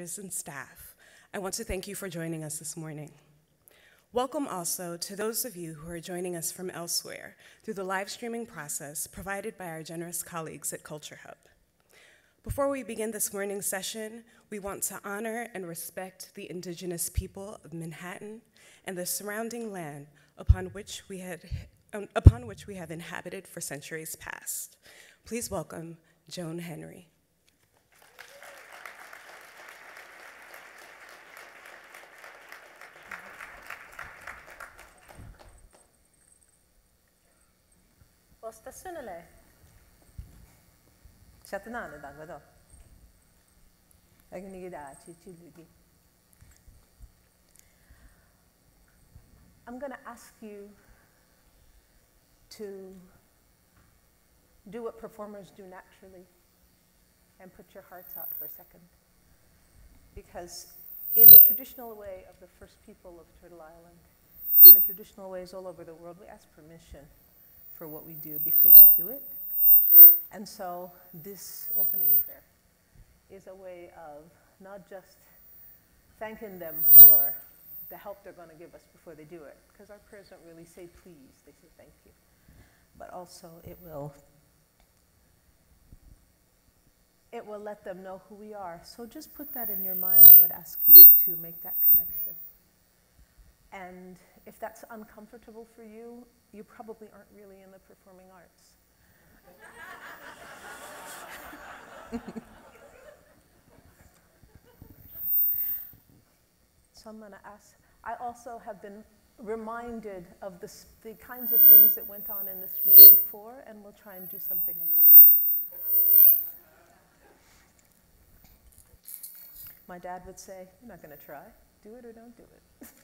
directors and staff, I want to thank you for joining us this morning. Welcome also to those of you who are joining us from elsewhere through the live streaming process provided by our generous colleagues at Culture Hub. Before we begin this morning's session, we want to honor and respect the indigenous people of Manhattan and the surrounding land upon which we, had, upon which we have inhabited for centuries past. Please welcome Joan Henry. Chichilugi. Er I'm going to ask you to do what performers do naturally and put your hearts out for a second. Because in the traditional way of the first people of Turtle Island, and the traditional ways all over the world, we ask permission for what we do before we do it. And so this opening prayer is a way of not just thanking them for the help they're going to give us before they do it, because our prayers don't really say please, they say thank you. But also it will it will let them know who we are. So just put that in your mind. I would ask you to make that connection. And if that's uncomfortable for you, you probably aren't really in the performing arts. so I'm going to ask. I also have been reminded of the, the kinds of things that went on in this room before, and we'll try and do something about that. My dad would say, You're not going to try. Do it or don't do it.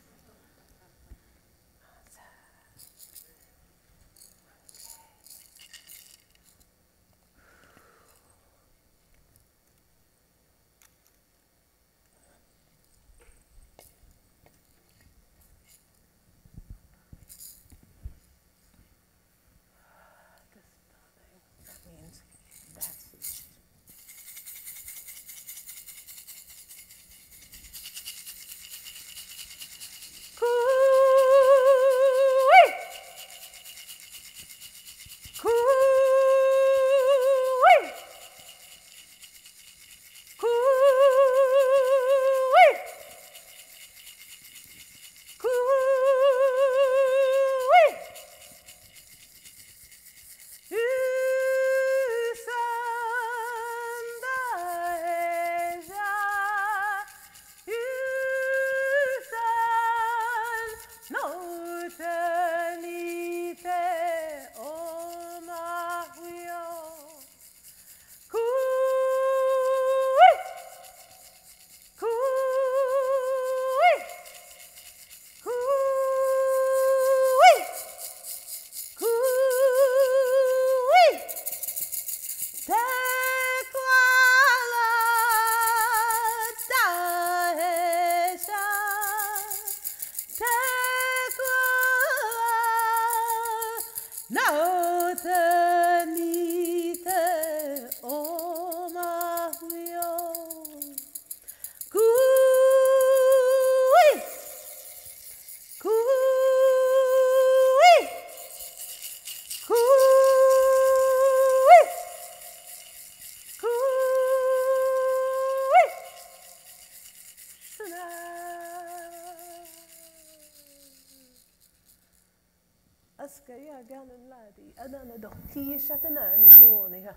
shatana juone ha.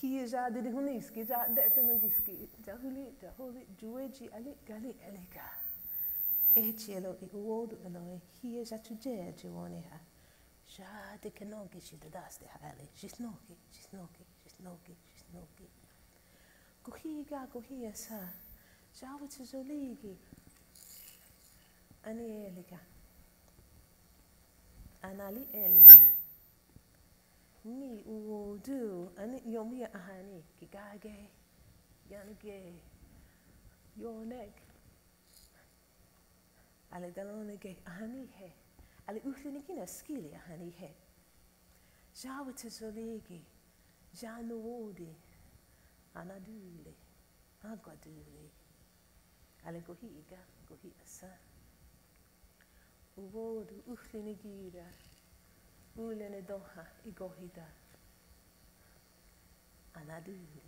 Hi ja de huniski ja de tano giski ja huli ja holi jueji ali gali elika e cielo i uodu no hi ja tu je juone ha. Ja de kanogi shi de daste ha ali shi sa ja wit zo ligi ani elika anali elika ni uwo du ani yomi ahani kigage yange yonek ale dalonege ahani he ale uhlinikina skili ahani he jawite zoligi januodi anadule agadule Ale gohiga, gohi asa. Uvodu uhlinigira, ulene doha igohida. Anaduli.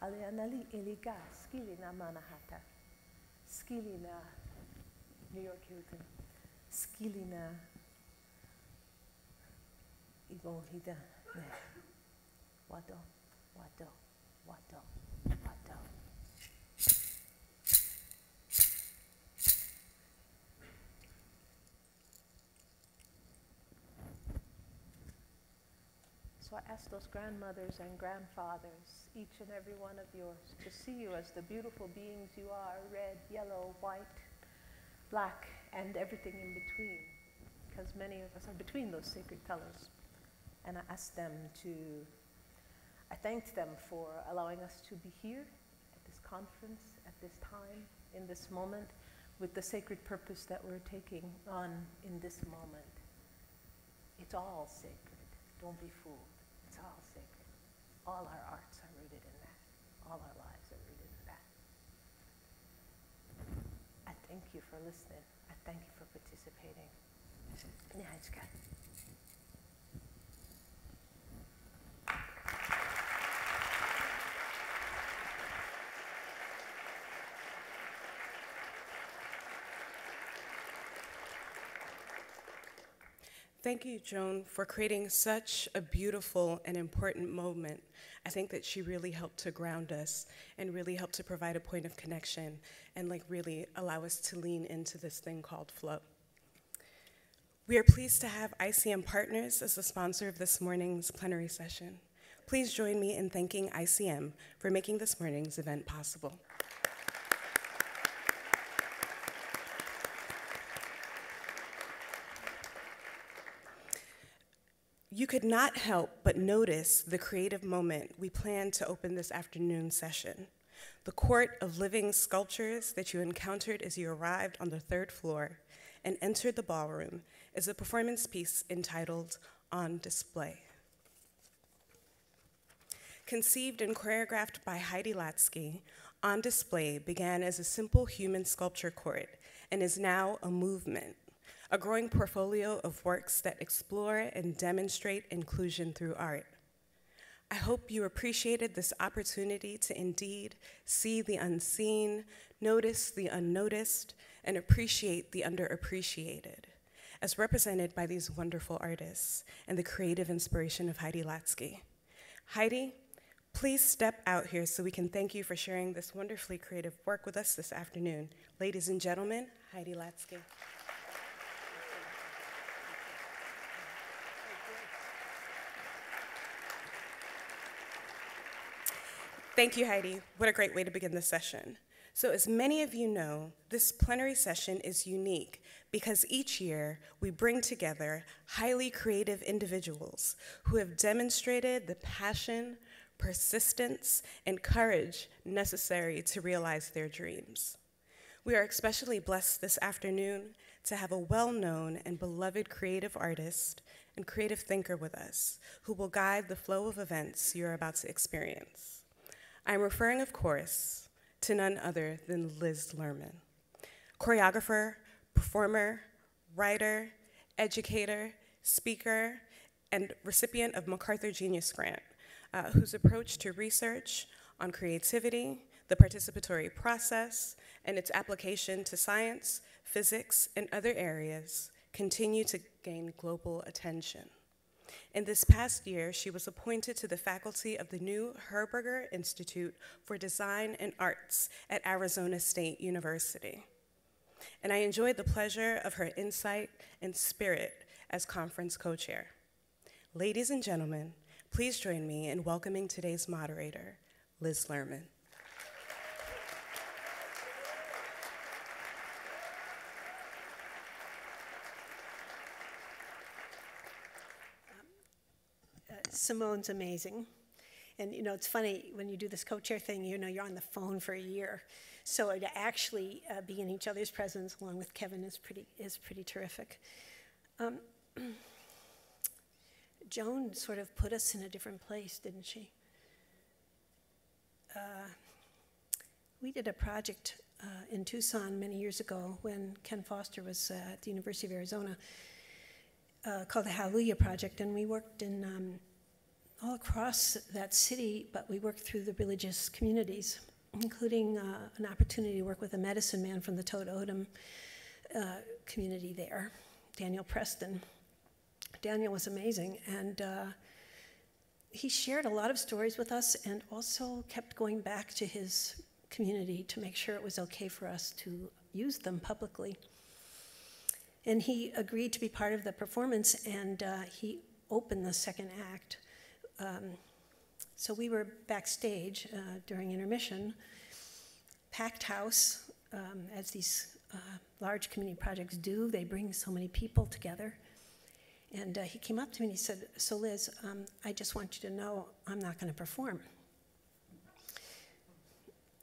Ale anali eliga, skili na manahata. Skili na New York Hilton. Skili na. Ne. Wado, wado, wado, wado. Those grandmothers and grandfathers, each and every one of yours, to see you as the beautiful beings you are red, yellow, white, black, and everything in between. Because many of us are between those sacred colors. And I asked them to, I thanked them for allowing us to be here at this conference, at this time, in this moment, with the sacred purpose that we're taking on in this moment. It's all sacred. Don't be fooled. It's all sacred. All our arts are rooted in that. All our lives are rooted in that. I thank you for listening. I thank you for participating. Nyaachka. Thank you, Joan, for creating such a beautiful and important moment. I think that she really helped to ground us and really helped to provide a point of connection and like really allow us to lean into this thing called flow. We are pleased to have ICM Partners as the sponsor of this morning's plenary session. Please join me in thanking ICM for making this morning's event possible. You could not help but notice the creative moment we planned to open this afternoon session. The court of living sculptures that you encountered as you arrived on the third floor and entered the ballroom is a performance piece entitled On Display. Conceived and choreographed by Heidi Latsky, On Display began as a simple human sculpture court and is now a movement a growing portfolio of works that explore and demonstrate inclusion through art. I hope you appreciated this opportunity to indeed see the unseen, notice the unnoticed, and appreciate the underappreciated, as represented by these wonderful artists and the creative inspiration of Heidi Latsky. Heidi, please step out here so we can thank you for sharing this wonderfully creative work with us this afternoon. Ladies and gentlemen, Heidi Latsky. Thank you, Heidi. What a great way to begin the session. So, as many of you know, this plenary session is unique because each year we bring together highly creative individuals who have demonstrated the passion, persistence, and courage necessary to realize their dreams. We are especially blessed this afternoon to have a well known and beloved creative artist and creative thinker with us who will guide the flow of events you're about to experience. I'm referring, of course, to none other than Liz Lerman, choreographer, performer, writer, educator, speaker, and recipient of MacArthur Genius Grant, uh, whose approach to research on creativity, the participatory process, and its application to science, physics, and other areas continue to gain global attention. In this past year, she was appointed to the faculty of the new Herberger Institute for Design and Arts at Arizona State University. And I enjoyed the pleasure of her insight and spirit as conference co chair. Ladies and gentlemen, please join me in welcoming today's moderator, Liz Lerman. Simone's amazing. And you know, it's funny when you do this co-chair thing. You know, you're on the phone for a year, so to actually uh, be in each other's presence along with Kevin is pretty is pretty terrific. Um, Joan sort of put us in a different place, didn't she? Uh, we did a project uh, in Tucson many years ago when Ken Foster was uh, at the University of Arizona uh, called the Hallelujah Project, and we worked in um, all across that city, but we worked through the religious communities, including uh, an opportunity to work with a medicine man from the Toad uh, community there, Daniel Preston. Daniel was amazing, and uh, he shared a lot of stories with us and also kept going back to his community to make sure it was okay for us to use them publicly. And he agreed to be part of the performance, and uh, he opened the second act. Um, so we were backstage uh, during intermission, packed house, um, as these uh, large community projects do. They bring so many people together. And uh, he came up to me and he said, So, Liz, um, I just want you to know I'm not going to perform.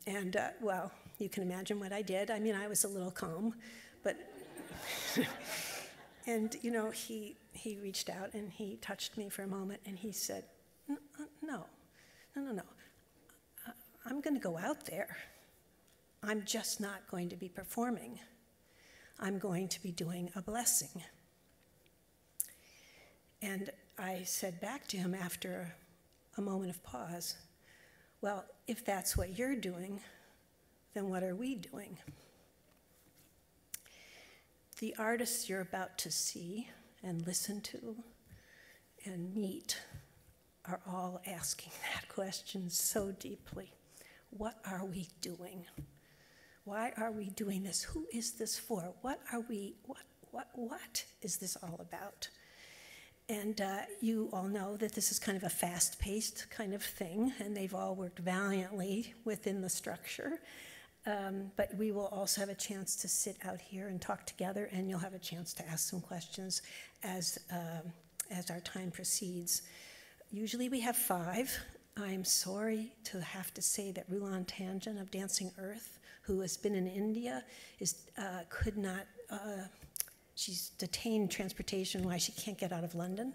And, uh, well, you can imagine what I did. I mean, I was a little calm, but. and, you know, he, he reached out and he touched me for a moment and he said, No, no, no, no. I'm going to go out there. I'm just not going to be performing. I'm going to be doing a blessing. And I said back to him after a moment of pause, Well, if that's what you're doing, then what are we doing? The artists you're about to see and listen to and meet are all asking that question so deeply. What are we doing? Why are we doing this? Who is this for? What are we, what, what, what is this all about? And uh, you all know that this is kind of a fast paced kind of thing, and they've all worked valiantly within the structure. Um, but we will also have a chance to sit out here and talk together, and you'll have a chance to ask some questions as, um, as our time proceeds. Usually we have five. I'm sorry to have to say that Rulan Tangen of Dancing Earth, who has been in India, is, uh, could not uh, She's detained transportation why she can't get out of London.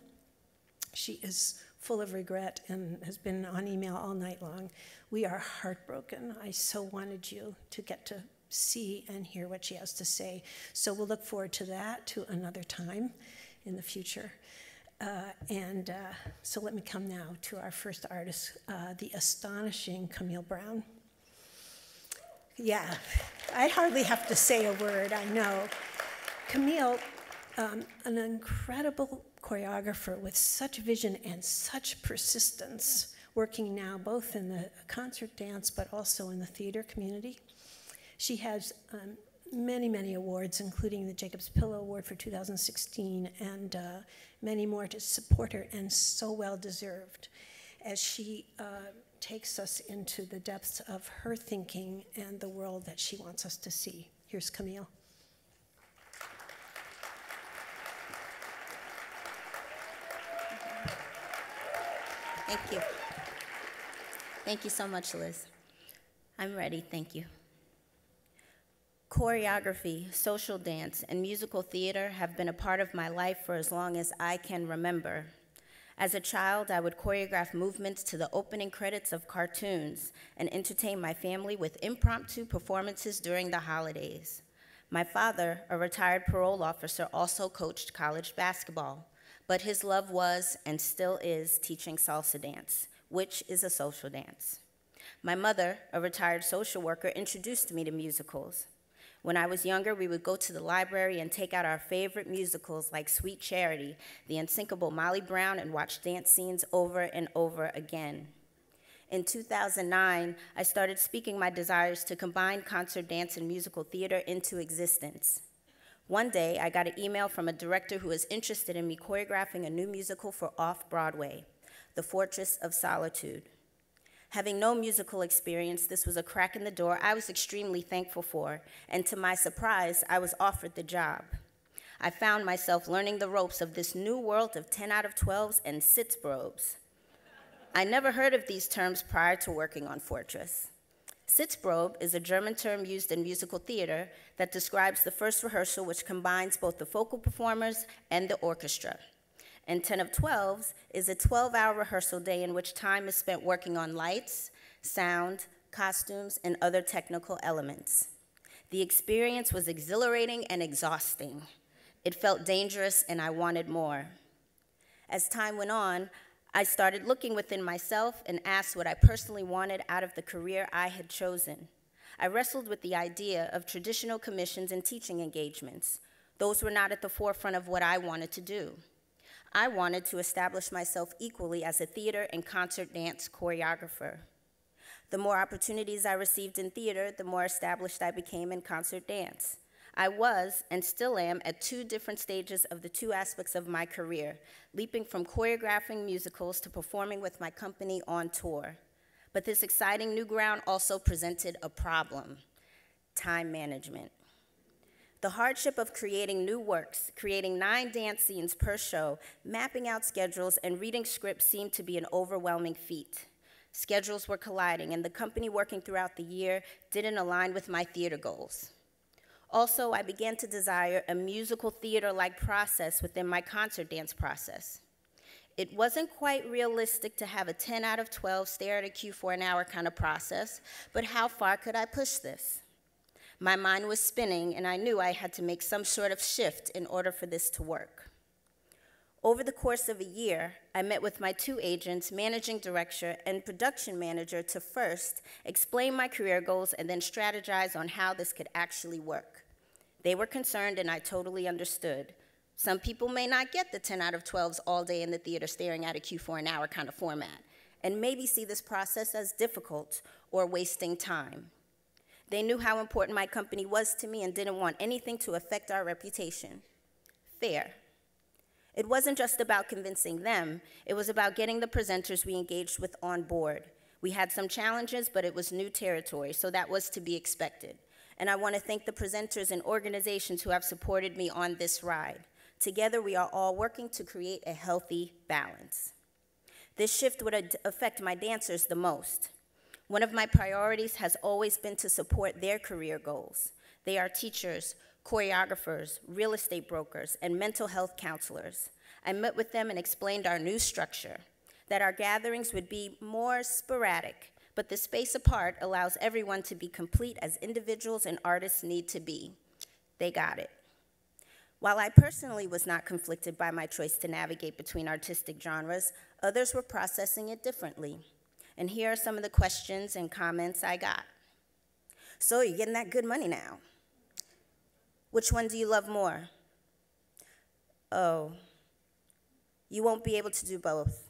She is full of regret and has been on email all night long. We are heartbroken. I so wanted you to get to see and hear what she has to say. So we'll look forward to that to another time in the future. Uh, and uh, so let me come now to our first artist, uh, the astonishing Camille Brown. Yeah, I hardly have to say a word, I know. Camille, um, an incredible choreographer with such vision and such persistence, working now both in the concert dance but also in the theater community. She has um, many, many awards, including the Jacob's Pillow Award for 2016, and uh, many more to support her, and so well deserved as she uh, takes us into the depths of her thinking and the world that she wants us to see. Here's Camille. Thank you. Thank you so much, Liz. I'm ready, thank you. Choreography, social dance, and musical theater have been a part of my life for as long as I can remember. As a child, I would choreograph movements to the opening credits of cartoons and entertain my family with impromptu performances during the holidays. My father, a retired parole officer, also coached college basketball but his love was and still is teaching salsa dance, which is a social dance. My mother, a retired social worker, introduced me to musicals. When I was younger, we would go to the library and take out our favorite musicals like Sweet Charity, The Unsinkable Molly Brown, and watch dance scenes over and over again. In 2009, I started speaking my desires to combine concert dance and musical theater into existence. One day, I got an email from a director who was interested in me choreographing a new musical for off Broadway, The Fortress of Solitude. Having no musical experience, this was a crack in the door I was extremely thankful for, and to my surprise, I was offered the job. I found myself learning the ropes of this new world of 10 out of 12s and sitzprobes. I never heard of these terms prior to working on Fortress. Sitzprobe is a German term used in musical theater that describes the first rehearsal which combines both the vocal performers and the orchestra. And 10 of 12s is a 12 hour rehearsal day in which time is spent working on lights, sound, costumes, and other technical elements. The experience was exhilarating and exhausting. It felt dangerous, and I wanted more. As time went on, I started looking within myself and asked what I personally wanted out of the career I had chosen. I wrestled with the idea of traditional commissions and teaching engagements. Those were not at the forefront of what I wanted to do. I wanted to establish myself equally as a theater and concert dance choreographer. The more opportunities I received in theater, the more established I became in concert dance. I was and still am at two different stages of the two aspects of my career, leaping from choreographing musicals to performing with my company on tour. But this exciting new ground also presented a problem time management. The hardship of creating new works, creating nine dance scenes per show, mapping out schedules, and reading scripts seemed to be an overwhelming feat. Schedules were colliding, and the company working throughout the year didn't align with my theater goals. Also, I began to desire a musical theater like process within my concert dance process. It wasn't quite realistic to have a 10 out of 12 stare at a cue for an hour kind of process, but how far could I push this? My mind was spinning, and I knew I had to make some sort of shift in order for this to work. Over the course of a year, I met with my two agents, managing director and production manager, to first explain my career goals and then strategize on how this could actually work. They were concerned, and I totally understood. Some people may not get the 10 out of 12s all day in the theater staring at a cue for an hour kind of format, and maybe see this process as difficult or wasting time. They knew how important my company was to me and didn't want anything to affect our reputation. Fair. It wasn't just about convincing them, it was about getting the presenters we engaged with on board. We had some challenges, but it was new territory, so that was to be expected and I want to thank the presenters and organizations who have supported me on this ride. Together, we are all working to create a healthy balance. This shift would affect my dancers the most. One of my priorities has always been to support their career goals. They are teachers, choreographers, real estate brokers, and mental health counselors. I met with them and explained our new structure, that our gatherings would be more sporadic but the space apart allows everyone to be complete as individuals and artists need to be. They got it. While I personally was not conflicted by my choice to navigate between artistic genres, others were processing it differently. And here are some of the questions and comments I got. So, you're getting that good money now. Which one do you love more? Oh, you won't be able to do both.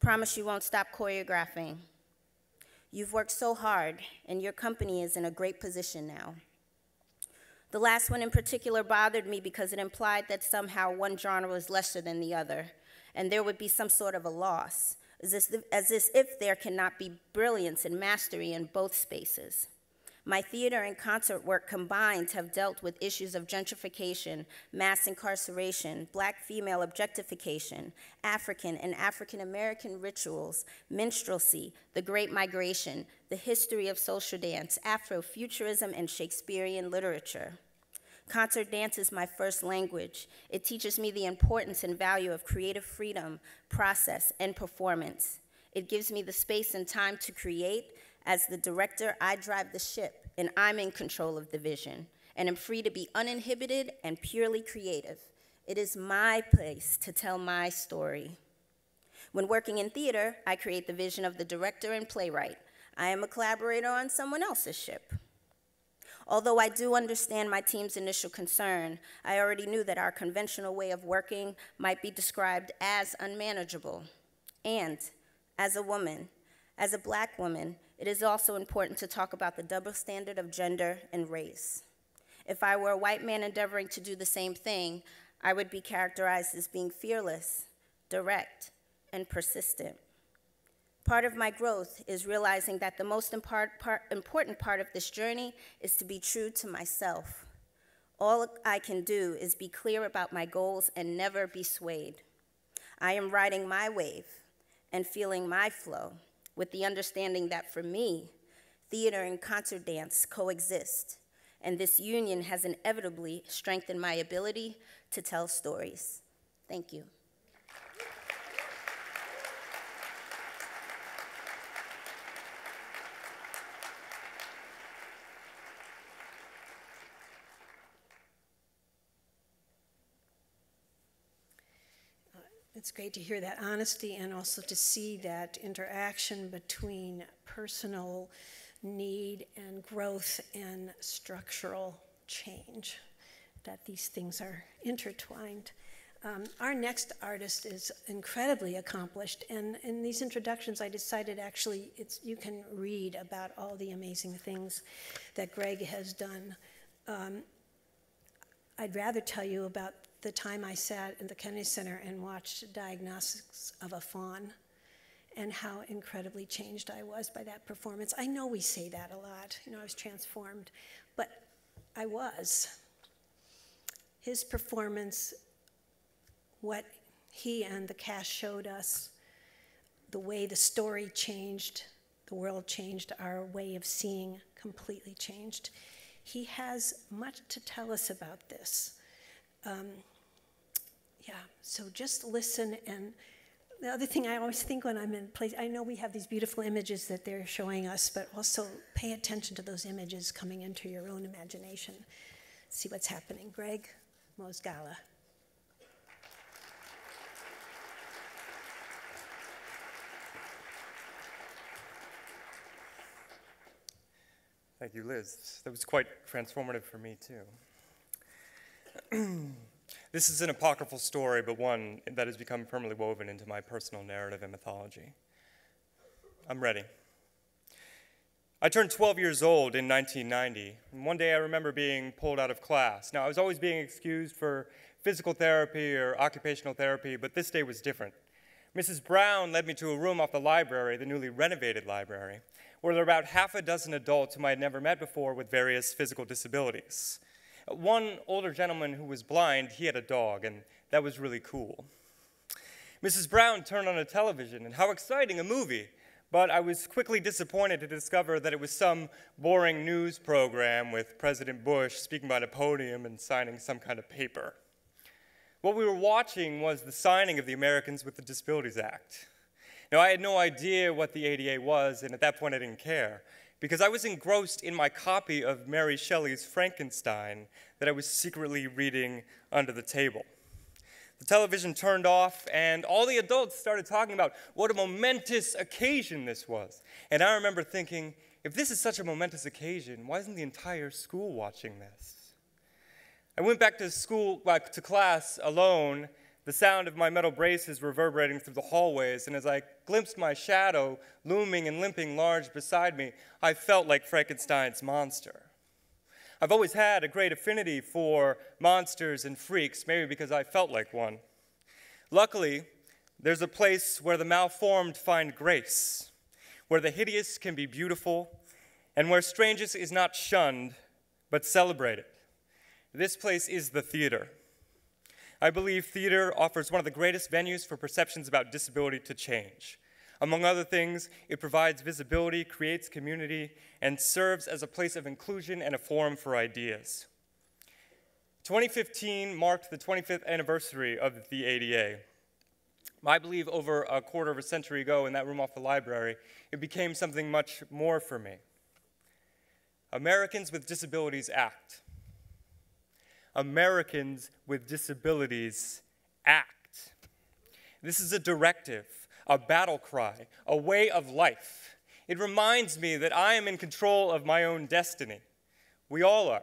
Promise you won't stop choreographing. You've worked so hard, and your company is in a great position now. The last one in particular bothered me because it implied that somehow one genre was lesser than the other, and there would be some sort of a loss, as if, there cannot be brilliance and mastery in both spaces. My theater and concert work combined have dealt with issues of gentrification, mass incarceration, black female objectification, African and African American rituals, minstrelsy, the Great Migration, the history of social dance, Afrofuturism, and Shakespearean literature. Concert dance is my first language. It teaches me the importance and value of creative freedom, process, and performance. It gives me the space and time to create as the director, I drive the ship, and I'm in control of the vision, and am free to be uninhibited and purely creative. It is my place to tell my story. When working in theater, I create the vision of the director and playwright. I am a collaborator on someone else's ship. Although I do understand my team's initial concern, I already knew that our conventional way of working might be described as unmanageable. And as a woman, as a black woman, it is also important to talk about the double standard of gender and race. If I were a white man endeavoring to do the same thing, I would be characterized as being fearless, direct, and persistent. Part of my growth is realizing that the most important part of this journey is to be true to myself. All I can do is be clear about my goals and never be swayed. I am riding my wave and feeling my flow with the understanding that for me, theater and concert dance coexist, and this union has inevitably strengthened my ability to tell stories. Thank you. It's great to hear that honesty and also to see that interaction between personal need and growth and structural change, that these things are intertwined. Um, our next artist is incredibly accomplished, and in these introductions, I decided actually it's, you can read about all the amazing things that Gregg has done. Um, I'd rather tell you about the time I sat in the Kennedy Center and watched Diagnosis of a Faun and how incredibly changed I was by that performance. I know we say that a lot, you know, I was transformed, but I was. His performance, what he and the cast showed us, the way the story changed, the world changed, our way of seeing completely changed. He has much to tell us about this. Um, yeah, so just listen and the other thing I always think when I'm in place, I know we have these beautiful images that they're showing us, but also pay attention to those images coming into your own imagination. See what's happening. Gregg Mozgala. Thank you, Liz. That was quite transformative for me, too. This is an apocryphal story, but one that has become firmly woven into my personal narrative and mythology. I'm ready. I turned 12 years old in 1990, and one day I remember being pulled out of class. Now, I was always being excused for physical therapy or occupational therapy, but this day was different. Mrs. Brown led me to a room off the library, the newly renovated library, where there were about half a dozen adults whom I had never met before with various physical disabilities. One older gentleman who was blind, he had a dog, and that was really cool. Mrs. Brown turned on a television, and how exciting a movie! But I was quickly disappointed to discover that it was some boring news program with President Bush speaking by a podium and signing some kind of paper. What we were watching was the signing of the Americans with the Disabilities Act. Now, I had no idea what the ADA was, and at that point I didn't care because I was engrossed in my copy of Mary Shelley's Frankenstein that I was secretly reading under the table. The television turned off, and all the adults started talking about what a momentous occasion this was. And I remember thinking, if this is such a momentous occasion, why isn't the entire school watching this? I went back to school, back to class alone, the sound of my metal braces reverberating through the hallways, and as I glimpsed my shadow looming and limping large beside me, I felt like Frankenstein's monster. I've always had a great affinity for monsters and freaks, maybe because I felt like one. Luckily, there's a place where the malformed find grace, where the hideous can be beautiful, and where strangeness is not shunned, but celebrated. This place is the theater. I believe theater offers one of the greatest venues for perceptions about disability to change. Among other things, it provides visibility, creates community, and serves as a place of inclusion and a forum for ideas. 2015 marked the 25th anniversary of the ADA. I believe over a quarter of a century ago in that room off the library, it became something much more for me. Americans with Disabilities Act. Americans with Disabilities Act. This is a directive, a battle cry, a way of life. It reminds me that I am in control of my own destiny. We all are.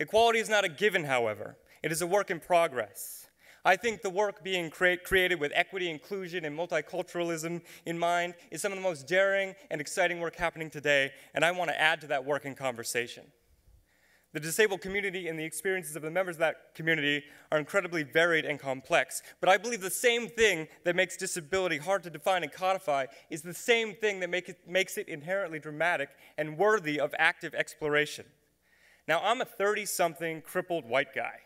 Equality is not a given, however, it is a work in progress. I think the work being created with equity, inclusion, and multiculturalism in mind is some of the most daring and exciting work happening today, and I want to add to that work in conversation. The disabled community and the experiences of the members of that community are incredibly varied and complex. But I believe the same thing that makes disability hard to define and codify is the same thing that make it, makes it inherently dramatic and worthy of active exploration. Now, I'm a 30 something crippled white guy.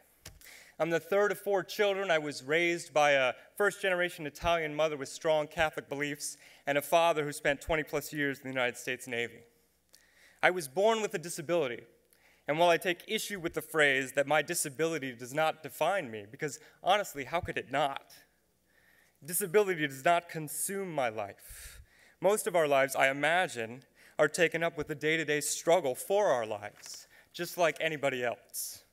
I'm the third of four children. I was raised by a first generation Italian mother with strong Catholic beliefs and a father who spent 20 plus years in the United States Navy. I was born with a disability, and while I take issue with the phrase that my disability does not define me, because honestly, how could it not? Disability does not consume my life. Most of our lives, I imagine, are taken up with the day to day struggle for our lives, just like anybody else.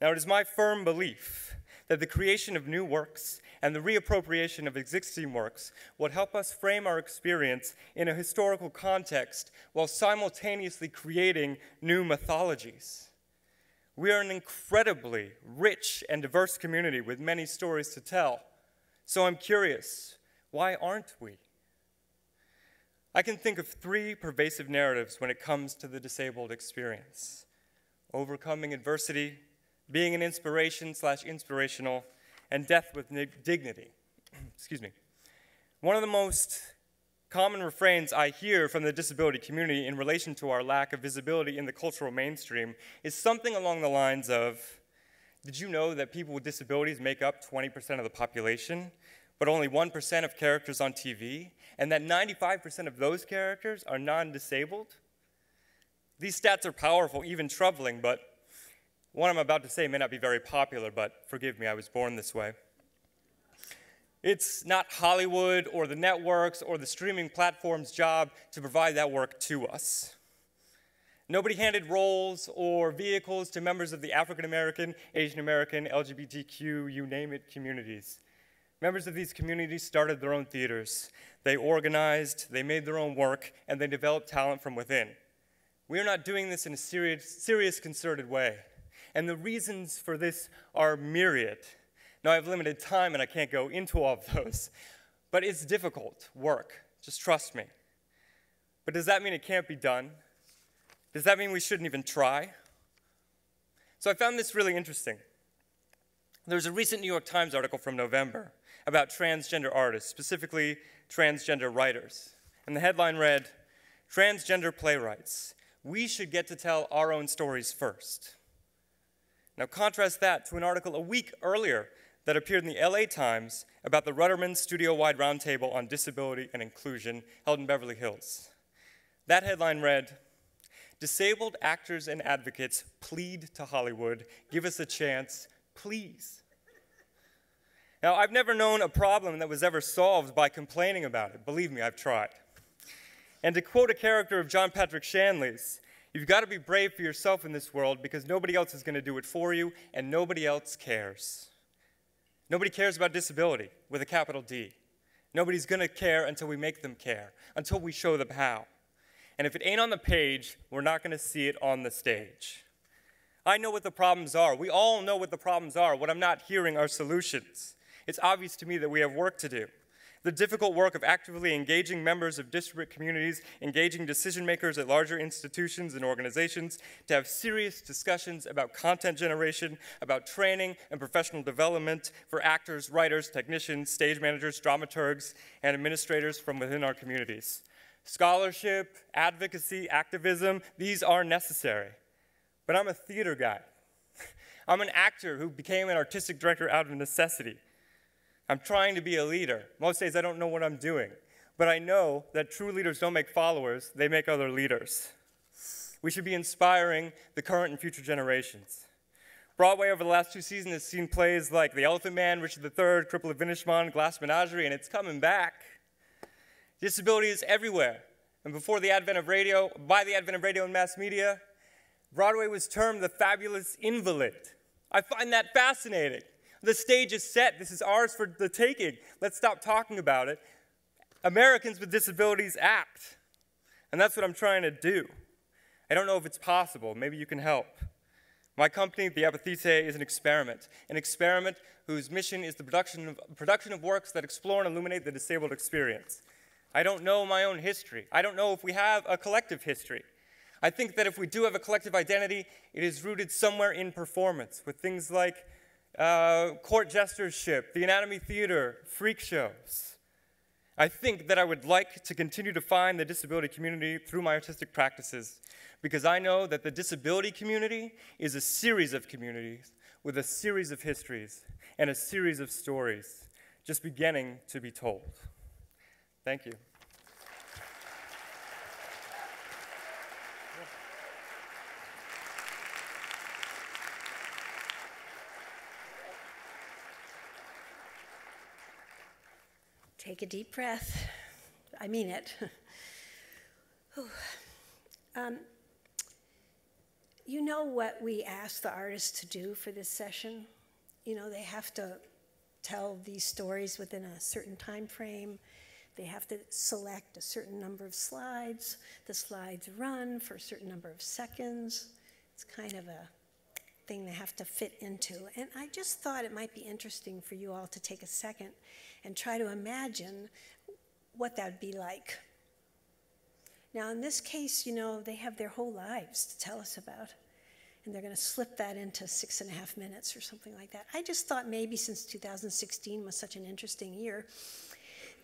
Now, it is my firm belief that the creation of new works and the reappropriation of existing works would help us frame our experience in a historical context while simultaneously creating new mythologies. We are an incredibly rich and diverse community with many stories to tell. So I'm curious, why aren't we? I can think of three pervasive narratives when it comes to the disabled experience overcoming adversity, being an inspiration slash inspirational, and death with dignity. Excuse me. One of the most common refrains I hear from the disability community in relation to our lack of visibility in the cultural mainstream is something along the lines of Did you know that people with disabilities make up 20% of the population, but only 1% of characters on TV, and that 95% of those characters are non disabled? These stats are powerful, even troubling, but what I'm about to say may not be very popular, but forgive me, I was born this way. It's not Hollywood or the networks or the streaming platform's job to provide that work to us. Nobody handed roles or vehicles to members of the African American, Asian American, LGBTQ, you name it, communities. Members of these communities started their own theaters. They organized, they made their own work, and they developed talent from within. We are not doing this in a serious, serious concerted way. And the reasons for this are myriad. Now, I have limited time and I can't go into all of those, but it's difficult work. Just trust me. But does that mean it can't be done? Does that mean we shouldn't even try? So I found this really interesting. There's a recent New York Times article from November about transgender artists, specifically transgender writers. And the headline read Transgender playwrights. We should get to tell our own stories first. Now, contrast that to an article a week earlier that appeared in the LA Times about the Ruderman Studio wide Roundtable on Disability and Inclusion held in Beverly Hills. That headline read Disabled actors and advocates plead to Hollywood, give us a chance, please. Now, I've never known a problem that was ever solved by complaining about it. Believe me, I've tried. And to quote a character of John Patrick Shanley's, you've got to be brave for yourself in this world because nobody else is going to do it for you and nobody else cares. Nobody cares about disability with a capital D. Nobody's going to care until we make them care, until we show them how. And if it ain't on the page, we're not going to see it on the stage. I know what the problems are. We all know what the problems are. What I'm not hearing are solutions. It's obvious to me that we have work to do. The difficult work of actively engaging members of disparate communities, engaging decision makers at larger institutions and organizations to have serious discussions about content generation, about training and professional development for actors, writers, technicians, stage managers, dramaturgs, and administrators from within our communities. Scholarship, advocacy, activism, these are necessary. But I'm a theater guy. I'm an actor who became an artistic director out of necessity. I'm trying to be a leader. Most days I don't know what I'm doing, but I know that true leaders don't make followers, they make other leaders. We should be inspiring the current and future generations. Broadway over the last two seasons has seen plays like The Elephant Man, Richard III, Cripple of Inishmaan, Glass Menagerie, and it's coming back. Disability is everywhere. And before the advent of radio, by the advent of radio and mass media, Broadway was termed the fabulous invalid. I find that fascinating. The stage is set. This is ours for the taking. Let's stop talking about it. Americans with disabilities act. And that's what I'm trying to do. I don't know if it's possible. Maybe you can help. My company, the Apothetae, is an experiment, an experiment whose mission is the production of, production of works that explore and illuminate the disabled experience. I don't know my own history. I don't know if we have a collective history. I think that if we do have a collective identity, it is rooted somewhere in performance with things like uh, court jestership, the Anatomy Theater, freak shows. I think that I would like to continue to find the disability community through my artistic practices because I know that the disability community is a series of communities with a series of histories and a series of stories just beginning to be told. Thank you. Take a deep breath. I mean it. um, you know what we asked the artists to do for this session? you know, they have to tell these stories within a certain time frame. They have to select a certain number of slides. The slides run for a certain number of seconds. It's kind of a thing they have to fit into. And I just thought it might be interesting for you all to take a second and try to imagine what that would be like. Now, in this case, you know, they have their whole lives to tell us about and they're going to slip that into six and a half minutes or something like that. I just thought maybe since 2016 was such an interesting year,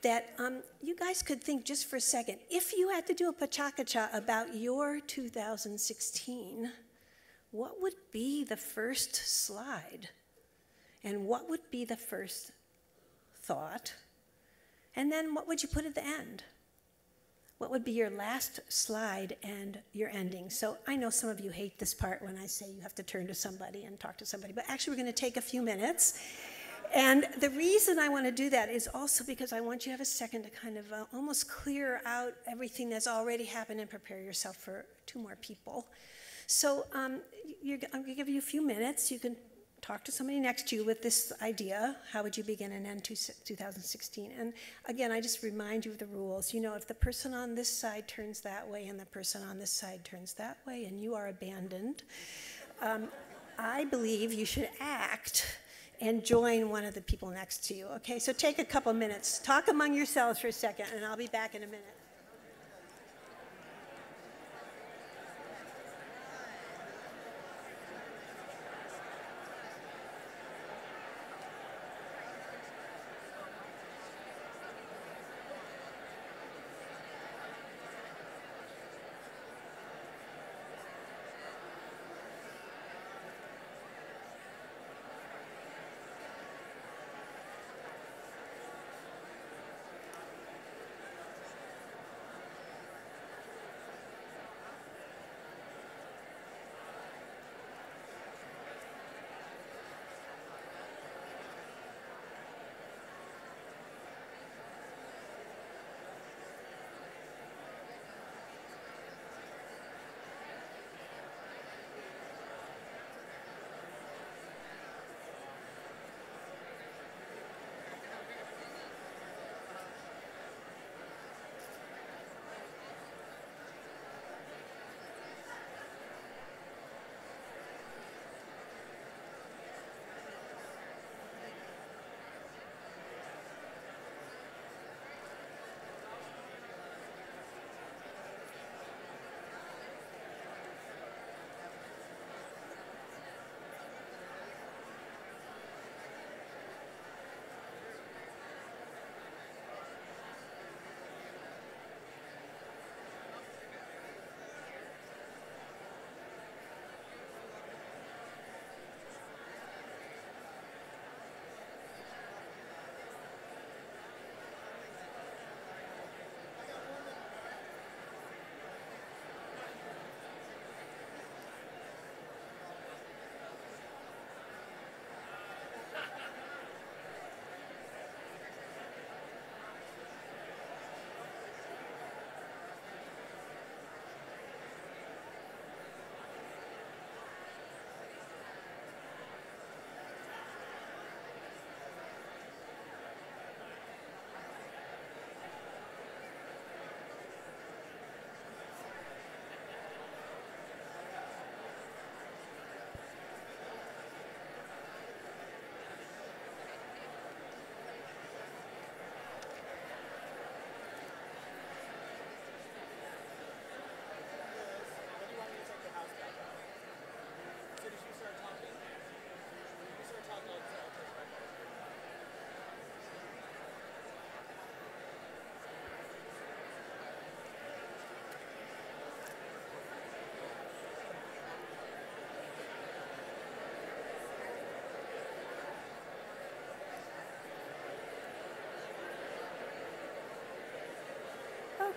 that um, you guys could think just for a second if you had to do a pecha kucha about your 2016, what would be the first slide? And what would be the first thought? And then what would you put at the end? what would be your last slide and your ending. So I know some of you hate this part when I say you have to turn to somebody and talk to somebody, but actually, we're going to take a few minutes. And the reason I want to do that is also because I want you to have a second to kind of uh, almost clear out everything that's already happened and prepare yourself for two more people. So um, I'm going to give you a few minutes. You can talk to somebody next to you with this idea. How would you begin and end 2016? And again, I just remind you of the rules. You know, if the person on this side turns that way and the person on this side turns that way and you are abandoned, um, I believe you should act and join one of the people next to you. Okay, so take a couple minutes. Talk among yourselves for a second, and I'll be back in a minute.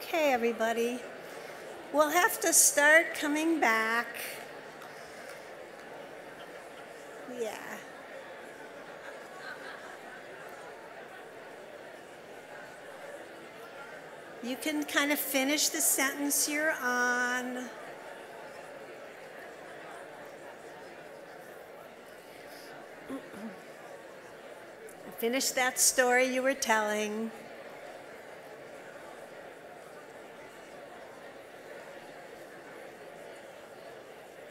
Okay, everybody. We'll have to start coming back. Yeah. You can kind of finish the sentence you're on. Finish that story you were telling.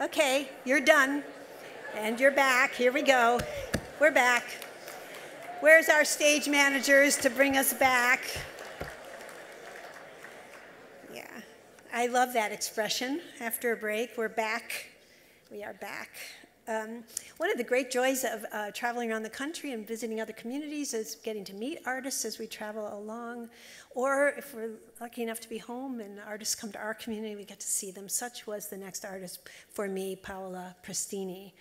Okay, you're done. And you're back. Here we go. We're back. Where's our stage managers to bring us back? Yeah, I love that expression. After a break, we're back. We are back. Um, one of the great joys of uh, traveling around the country and visiting other communities is getting to meet artists as we travel along. Or if we're lucky enough to be home and artists come to our community, we get to see them. Such was the next artist for me, Paola Prestini.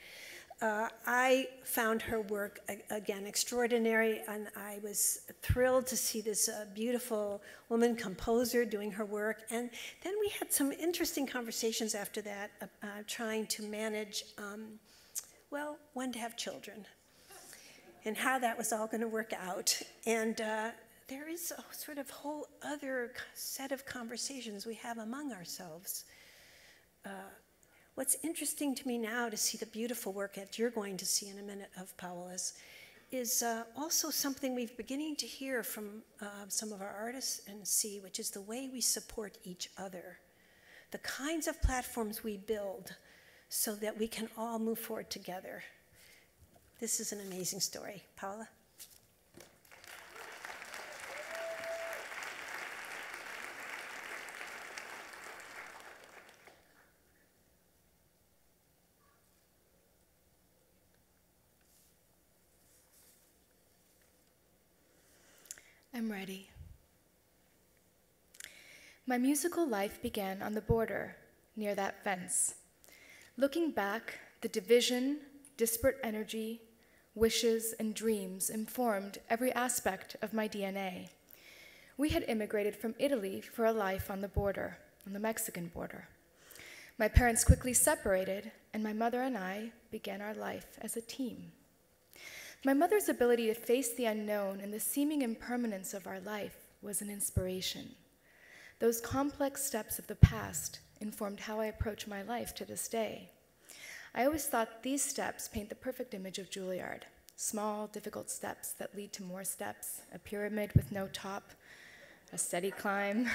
Uh, I found her work, again, extraordinary, and I was thrilled to see this uh, beautiful woman composer doing her work. And then we had some interesting conversations after that, uh, trying to manage, um, well, when to have children and how that was all going to work out. And uh, there is a sort of whole other set of conversations we have among ourselves. Uh, What's interesting to me now to see the beautiful work that you're going to see in a minute of Paola's is uh, also something we've beginning to hear from uh, some of our artists and see, which is the way we support each other, the kinds of platforms we build so that we can all move forward together. This is an amazing story. Paola? I'm ready. My musical life began on the border, near that fence. Looking back, the division, disparate energy, wishes, and dreams informed every aspect of my DNA. We had immigrated from Italy for a life on the border, on the Mexican border. My parents quickly separated, and my mother and I began our life as a team. My mother's ability to face the unknown and the seeming impermanence of our life was an inspiration. Those complex steps of the past informed how I approach my life to this day. I always thought these steps paint the perfect image of Juilliard small, difficult steps that lead to more steps, a pyramid with no top, a steady climb.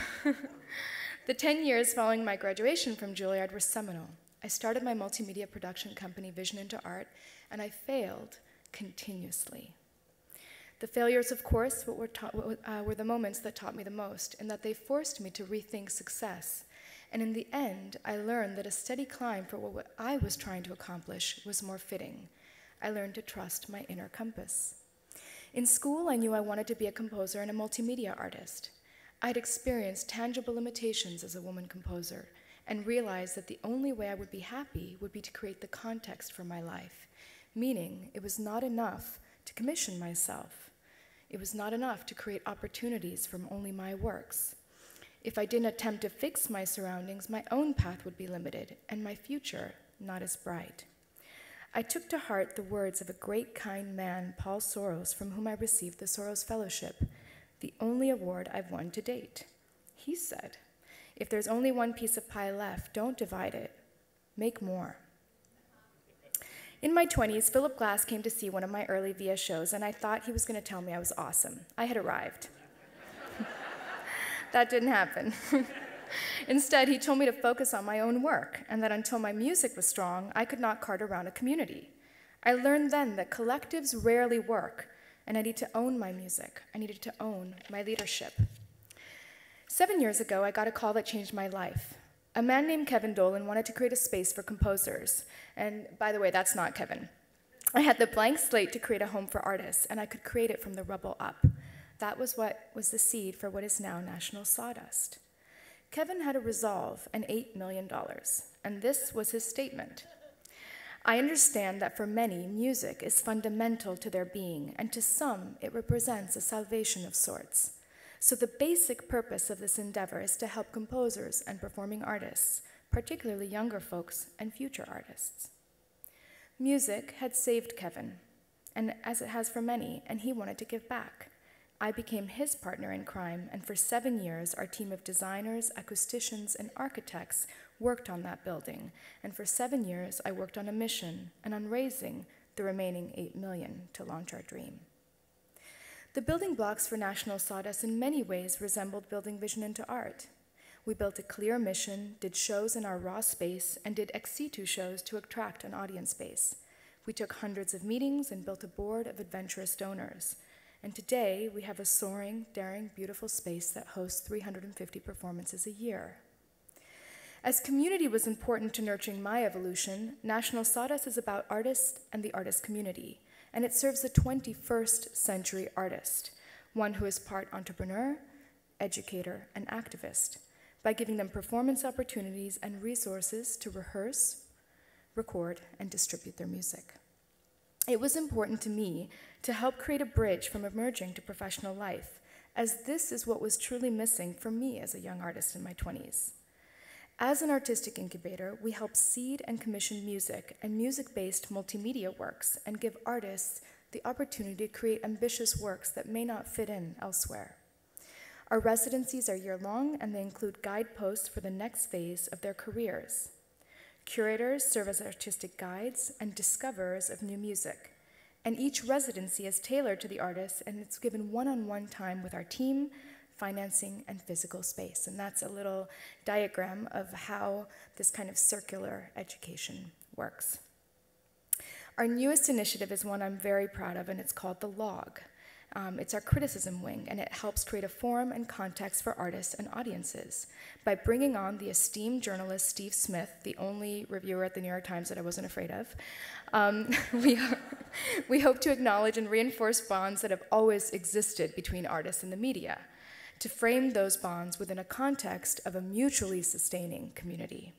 the 10 years following my graduation from Juilliard were seminal. I started my multimedia production company, VisionIntoArt, and I failed continuously. The failures, of course, were, uh, were the moments that taught me the most, in that they forced me to rethink success. And in the end, I learned that a steady climb for what I was trying to accomplish was more fitting. I learned to trust my inner compass. In school, I knew I wanted to be a composer and a multimedia artist. I'd experienced tangible limitations as a woman composer and realized that the only way I would be happy would be to create the context for my life meaning it was not enough to commission myself. It was not enough to create opportunities from only my works. If I didn't attempt to fix my surroundings, my own path would be limited and my future not as bright. I took to heart the words of a great kind man, Paul Soros, from whom I received the Soros Fellowship, the only award I've won to date. He said, If there's only one piece of pie left, don't divide it, make more. In my 20s, Philip Glass came to see one of my early VIA shows, and I thought he was going to tell me I was awesome. I had arrived. That didn't happen. Instead, he told me to focus on my own work, and that until my music was strong, I could not cart around a community. I learned then that collectives rarely work, and I need to own my music. I needed to own my leadership. Seven years ago, I got a call that changed my life. A man named Kevin Dolan wanted to create a space for composers. And by the way, that's not Kevin. I had the blank slate to create a home for artists, and I could create it from the rubble up. That was what was the seed for what is now National Sawdust. Kevin had a resolve and $8 million, and this was his statement. I understand that for many, music is fundamental to their being, and to some, it represents a salvation of sorts. So the basic purpose of this endeavor is to help composers and performing artists, particularly younger folks and future artists. Music had saved Kevin, and as it has for many, and he wanted to give back. I became his partner in crime, and for seven years, our team of designers, acousticians, and architects worked on that building. And for seven years, I worked on a mission and on raising the remaining eight million to launch our dream. The building blocks for National Sawdust in many ways resembled building VisionIntoArt. We built a clear mission, did shows in our raw space, and did ex situ shows to attract an audience base. We took hundreds of meetings and built a board of adventurous donors. And today, we have a soaring, daring, beautiful space that hosts 350 performances a year. As community was important to nurturing my evolution, National Sawdust is about artists and the artist community, and it serves the 21st century artist, one who is part entrepreneur, educator, and activist, by giving them performance opportunities and resources to rehearse, record, and distribute their music. It was important to me to help create a bridge from emerging to professional life, as this is what was truly missing for me as a young artist in my 20s. As an artistic incubator, we help seed and commission music and music based multimedia works and give artists the opportunity to create ambitious works that may not fit in elsewhere. Our residencies are year long and they include guideposts for the next phase of their careers. Curators serve as artistic guides and discoverers of new music. And each residency is tailored to the artist and it's given one on one time with our team financing, and physical space. And that's a little diagram of how this kind of circular education works. Our newest initiative is one I'm very proud of, and it's called The Log. Um, it's our criticism wing, and it helps create a forum and context for artists and audiences by bringing on the esteemed journalist Steve Smith, the only reviewer at the New York Times that I wasn't afraid of. Um, we, we hope to acknowledge and reinforce bonds that have always existed between artists and the media to frame those bonds within a context of a mutually sustaining community.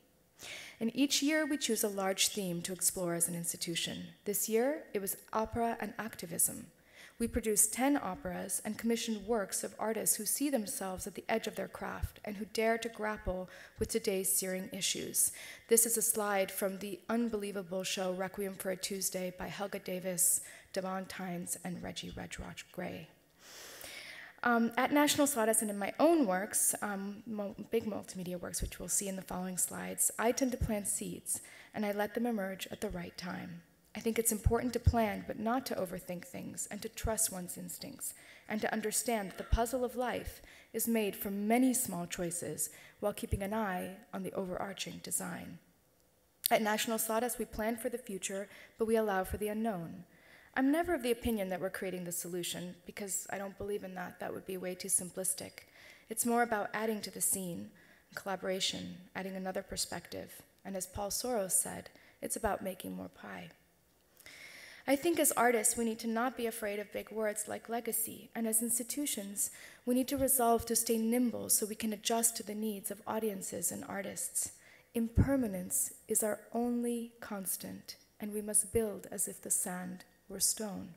And each year we choose a large theme to explore as an institution. This year it was opera and activism. We produced 10 operas and commissioned works of artists who see themselves at the edge of their craft and who dare to grapple with today's searing issues. This is a slide from the unbelievable show Requiem for a Tuesday by Helga Davis, Devonté Hynes, and Reggie Regg Roc Gray. Um, at National Sawdust and in my own works, um, big multimedia works, which we'll see in the following slides, I tend to plant seeds and I let them emerge at the right time. I think it's important to plan, but not to overthink things and to trust one's instincts and to understand that the puzzle of life is made from many small choices while keeping an eye on the overarching design. At National Sawdust, we plan for the future, but we allow for the unknown. I'm never of the opinion that we're creating the solution because I don't believe in that. That would be way too simplistic. It's more about adding to the scene, collaboration, adding another perspective. And as Paul Soros said, it's about making more pie. I think as artists, we need to not be afraid of big words like legacy, and as institutions, we need to resolve to stay nimble so we can adjust to the needs of audiences and artists. Impermanence is our only constant, and we must build as if the sand were stone.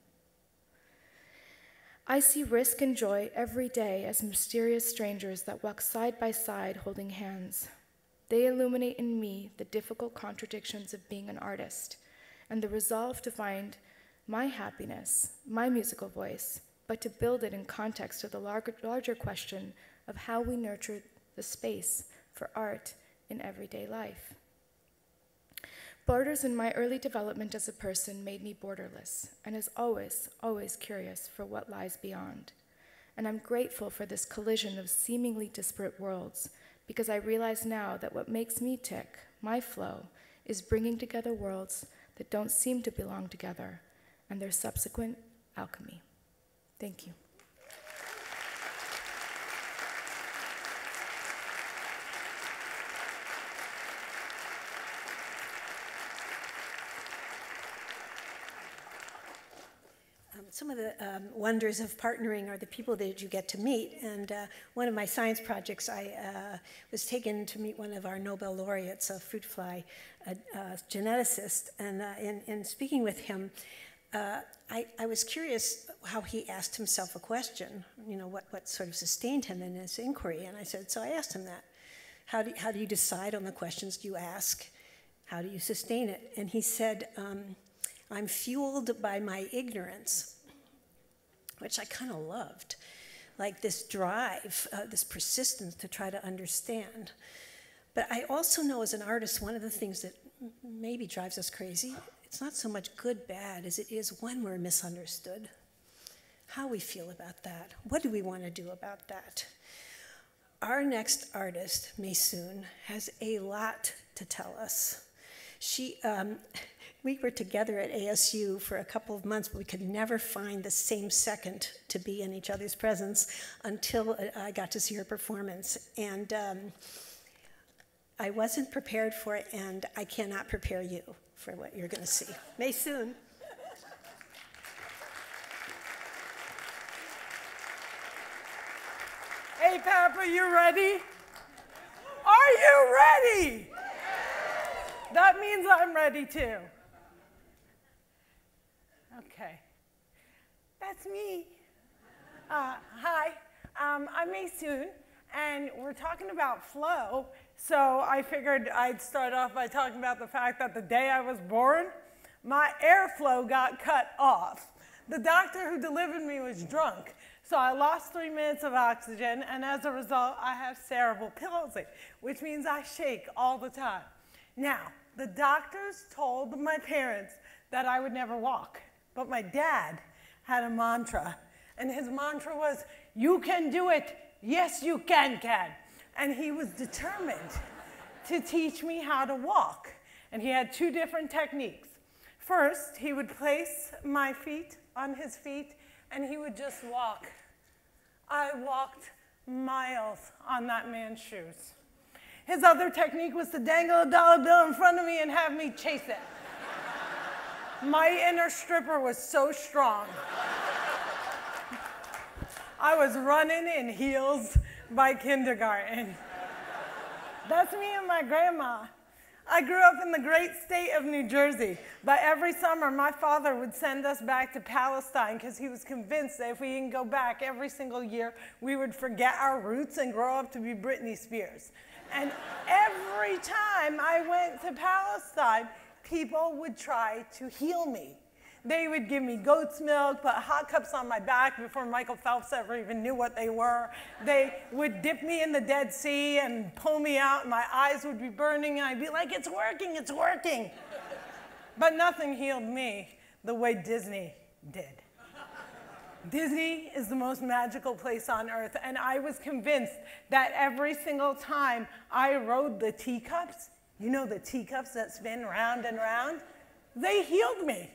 I see risk and joy every day as mysterious strangers that walk side by side holding hands. They illuminate in me the difficult contradictions of being an artist and the resolve to find my happiness, my musical voice, but to build it in context of the larger question of how we nurture the space for art in everyday life. Borders in my early development as a person made me borderless, and as always, always curious for what lies beyond. And I'm grateful for this collision of seemingly disparate worlds, because I realize now that what makes me tick, my flow, is bringing together worlds that don't seem to belong together, and their subsequent alchemy. Thank you. Some of the um, wonders of partnering are the people that you get to meet. And uh, one of my science projects, I uh, was taken to meet one of our Nobel laureates, a fruit fly a, a geneticist. And uh, in, in, speaking with him, uh, I, I, was curious how he asked himself a question, you know, what, what sort of sustained him in his inquiry. And I said, so I asked him that. How do, how do you decide on the questions you ask? How do you sustain it? And he said, um, I'm fueled by my ignorance which I kind of loved. Like this drive, uh, this persistence to try to understand. But I also know as an artist, one of the things that maybe drives us crazy, it's not so much good, bad, as it is when we're misunderstood. how we feel about that. What do we want to do about that? Our next artist, Maysoon, has a lot to tell us. She, um, we were together at ASU for a couple of months, but we could never find the same second to be in each other's presence until I got to see her performance. And um, I wasn't prepared for it, and I cannot prepare you for what you're going to see. Maysoon. Hey, Papa, you ready? Are you ready? That means I'm ready too. Okay. That's me. Uh, hi, um, I'm Maysoon, and we're talking about flow. So I figured I'd start off by talking about the fact that the day I was born, my airflow got cut off. The doctor who delivered me was drunk, so I lost three minutes of oxygen, and as a result, I have cerebral palsy, which means I shake all the time. Now, the doctors told my parents that I would never walk, but my dad had a mantra, and his mantra was, You can do it. Yes, you can, can. And he was determined to teach me how to walk. And he had two different techniques. First, he would place my feet on his feet and he would just walk. I walked miles on that man's shoes. His other technique was to dangle a dollar bill in front of me and have me chase it. My inner stripper was so strong. I was running in heels by kindergarten. That's me and my grandma. I grew up in the great state of New Jersey, but every summer my father would send us back to Palestine because he was convinced that if we didn't go back every single year, we would forget our roots and grow up to be Britney Spears. And every time I went to Palestine, people would try to heal me. They would give me goat's milk, put hot cups on my back before Michael Phelps ever even knew what they were. They would dip me in the Dead Sea and pull me out, and my eyes would be burning, and I'd be like, It's working, it's working. but nothing healed me the way Disney did. Disney is the most magical place on earth, and I was convinced that every single time I rode the teacups, you know the teacups that spin round and round, they healed me.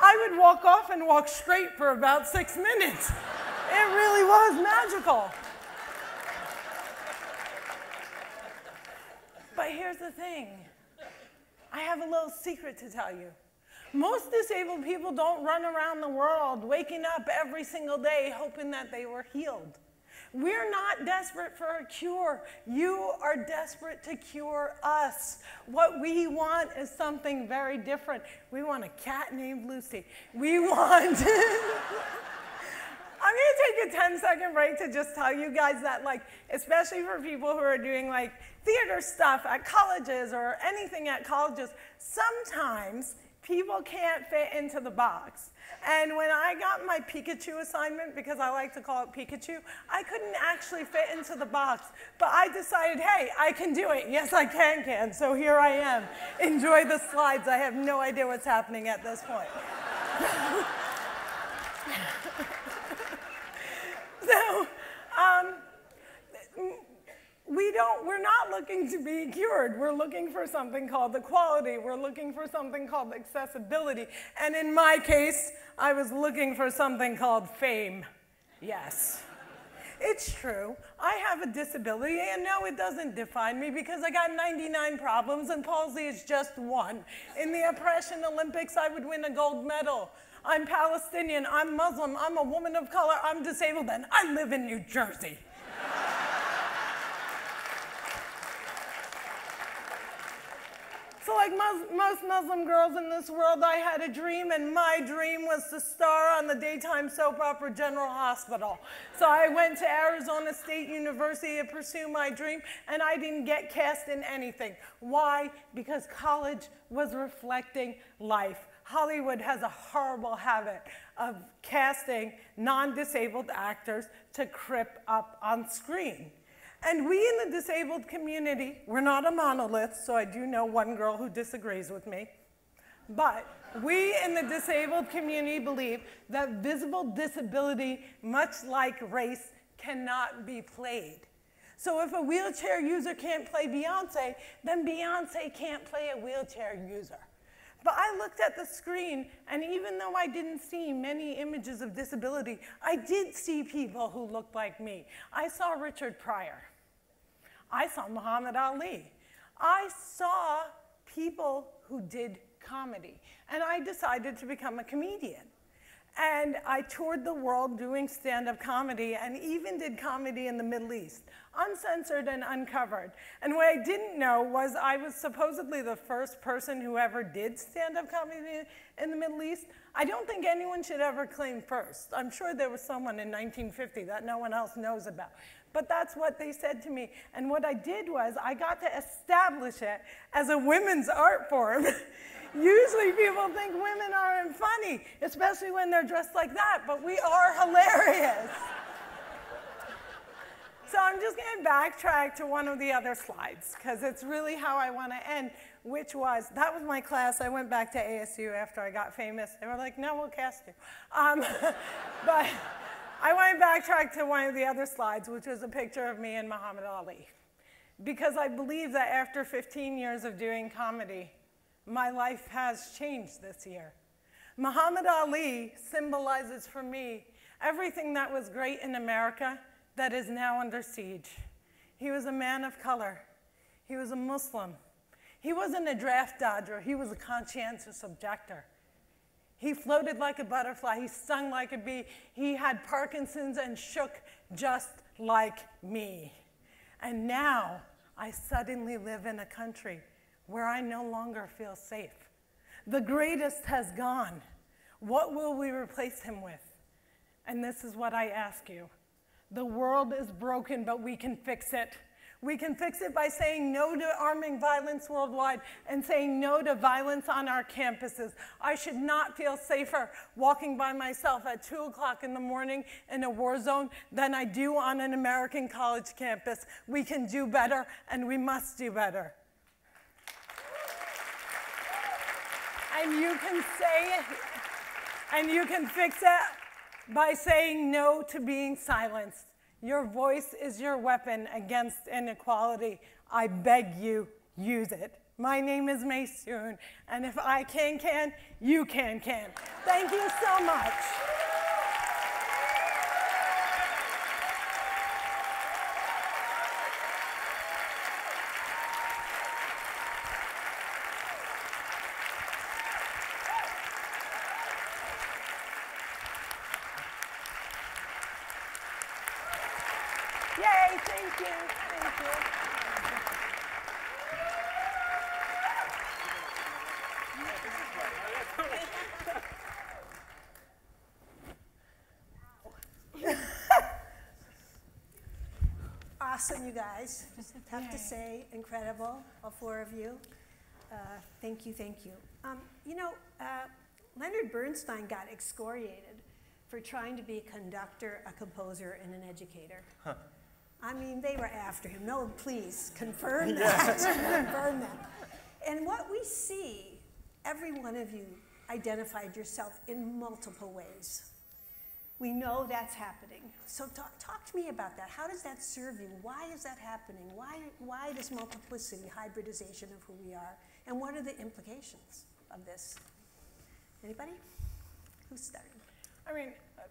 I would walk off and walk straight for about six minutes. It really was magical. But here's the thing I have a little secret to tell you. Most disabled people don't run around the world waking up every single day hoping that they were healed. We're not desperate for a cure. You are desperate to cure us. What we want is something very different. We want a cat named Lucy. We want. I'm gonna take a 10 second break to just tell you guys that, like, especially for people who are doing like theater stuff at colleges or anything at colleges, sometimes people can't fit into the box. And when I got my Pikachu assignment, because I like to call it Pikachu, I couldn't actually fit into the box. But I decided, hey, I can do it. Yes, I can, can. So here I am. Enjoy the slides. I have no idea what's happening at this point. so, um, we don't, we're not looking to be cured. We're looking for something called equality. We're looking for something called accessibility. And in my case, I was looking for something called fame. Yes. It's true. I have a disability, and no, it doesn't define me because I got 99 problems, and palsy is just one. In the oppression Olympics, I would win a gold medal. I'm Palestinian, I'm Muslim, I'm a woman of color, I'm disabled, and I live in New Jersey. So, like most Muslim girls in this world, I had a dream, and my dream was to star on the daytime soap opera General Hospital. So, I went to Arizona State University to pursue my dream, and I didn't get cast in anything. Why? Because college was reflecting life. Hollywood has a horrible habit of casting non disabled actors to crip up on screen. And we in the disabled community, we're not a monolith, so I do know one girl who disagrees with me. But we in the disabled community believe that visible disability, much like race, cannot be played. So if a wheelchair user can't play Beyonce, then Beyonce can't play a wheelchair user. But I looked at the screen, and even though I didn't see many images of disability, I did see people who looked like me. I saw Richard Pryor. I saw Muhammad Ali. I saw people who did comedy, and I decided to become a comedian. And I toured the world doing stand up comedy and even did comedy in the Middle East, uncensored and uncovered. And what I didn't know was I was supposedly the first person who ever did stand up comedy in the Middle East. I don't think anyone should ever claim first. I'm sure there was someone in 1950 that no one else knows about. But that's what they said to me. And what I did was I got to establish it as a women's art form. Usually people think women aren't funny, especially when they're dressed like that, but we are hilarious. so I'm just going to backtrack to one of the other slides because it's really how I want to end, which was that was my class. I went back to ASU after I got famous. They were like, no, we'll cast you. Um, but I want to backtrack to one of the other slides, which was a picture of me and Muhammad Ali. Because I believe that after 15 years of doing comedy, my life has changed this year. Muhammad Ali symbolizes for me everything that was great in America that is now under siege. He was a man of color. He was a Muslim. He wasn't a draft dodger, he was a conscientious objector. He floated like a butterfly. He stung like a bee. He had Parkinson's and shook just like me. And now I suddenly live in a country where I no longer feel safe. The greatest has gone. What will we replace him with? And this is what I ask you. The world is broken, but we can fix it. We can fix it by saying no to arming violence worldwide and saying no to violence on our campuses. I should not feel safer walking by myself at 2 o'clock in the morning in a war zone than I do on an American college campus. We can do better, and we must do better. And you can say it, and you can fix it by saying no to being silenced. Your voice is your weapon against inequality. I beg you, use it. My name is Maysoon, and if I can can, you can can. Thank you so much. Yay, thank you, thank you. Awesome, you guys. Just have to say, incredible, all four of you. Uh, thank you, thank you. Um, you know, uh, Leonard Bernstein got excoriated for trying to be a conductor, a composer, and an educator. Huh. I mean, they were after him. No, please confirm that. confirm that. And what we see, every one of you identified yourself in multiple ways. We know that's happening. So talk, talk to me about that. How does that serve you? Why is that happening? Why, why this multiplicity, hybridization of who we are? And what are the implications of this? Anybody? Who's starting? I mean, uh,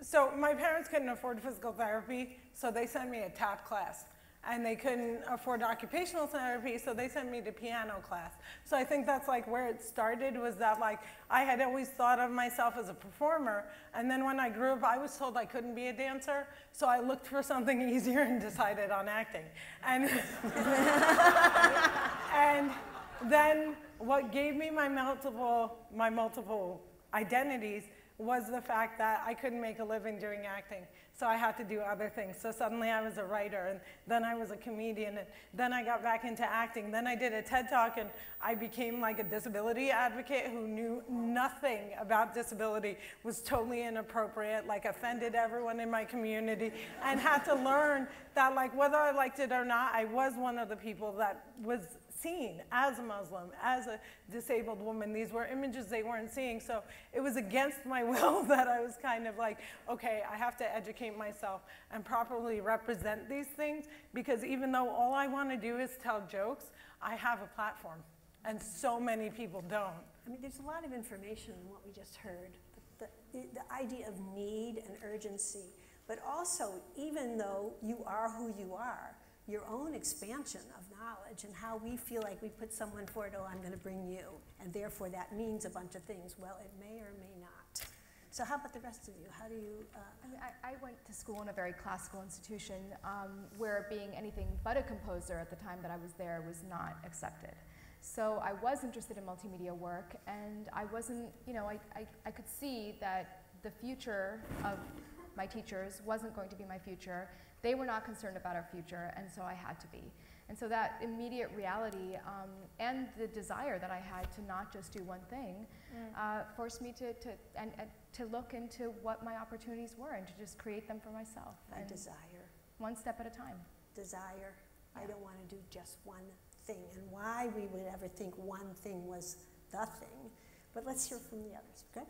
so my parents couldn't afford physical therapy, so they sent me a tap class. And they couldn't afford occupational therapy, so they sent me to piano class. So I think that's like where it started was that like I had always thought of myself as a performer, and then when I grew up, I was told I couldn't be a dancer, so I looked for something easier and decided on acting. And and then what gave me my multiple my multiple identities was the fact that I couldn't make a living doing acting. So I had to do other things. So suddenly I was a writer, and then I was a comedian, and then I got back into acting. Then I did a TED Talk, and I became like a disability advocate who knew nothing about disability, was totally inappropriate, like offended everyone in my community, and had to learn that, like, whether I liked it or not, I was one of the people that was seen as a Muslim, as a disabled woman. These were images they weren't seeing. So it was against my will that I was kind of like, okay, I have to educate myself and properly represent these things because even though all I want to do is tell jokes, I have a platform. And so many people don't. I mean, there's a lot of information in what we just heard. The, the, the idea of need and urgency, but also, even though you are who you are, your own expansion of knowledge and how we feel like we put someone forward, oh, I'm going to bring you, and therefore that means a bunch of things. Well, it may or may not. So how about the rest of you? How do you? Uh, I, mean, I, I, went to school in a very classical institution um, where being anything but a composer at the time that I was there was not accepted. So I was interested in multimedia work, and I wasn't, you know, I, I, I could see that the future of my teachers wasn't going to be my future, they were not concerned about our future, and so I had to be. And so that immediate reality um, and the desire that I had to not just do one thing mm. uh, forced me to, to, and, and, to look into what my opportunities were and to just create them for myself. And desire. One step at a time. Desire. Yeah. I don't want to do just one thing. And why we would ever think one thing was the thing. But let's hear from the others, okay?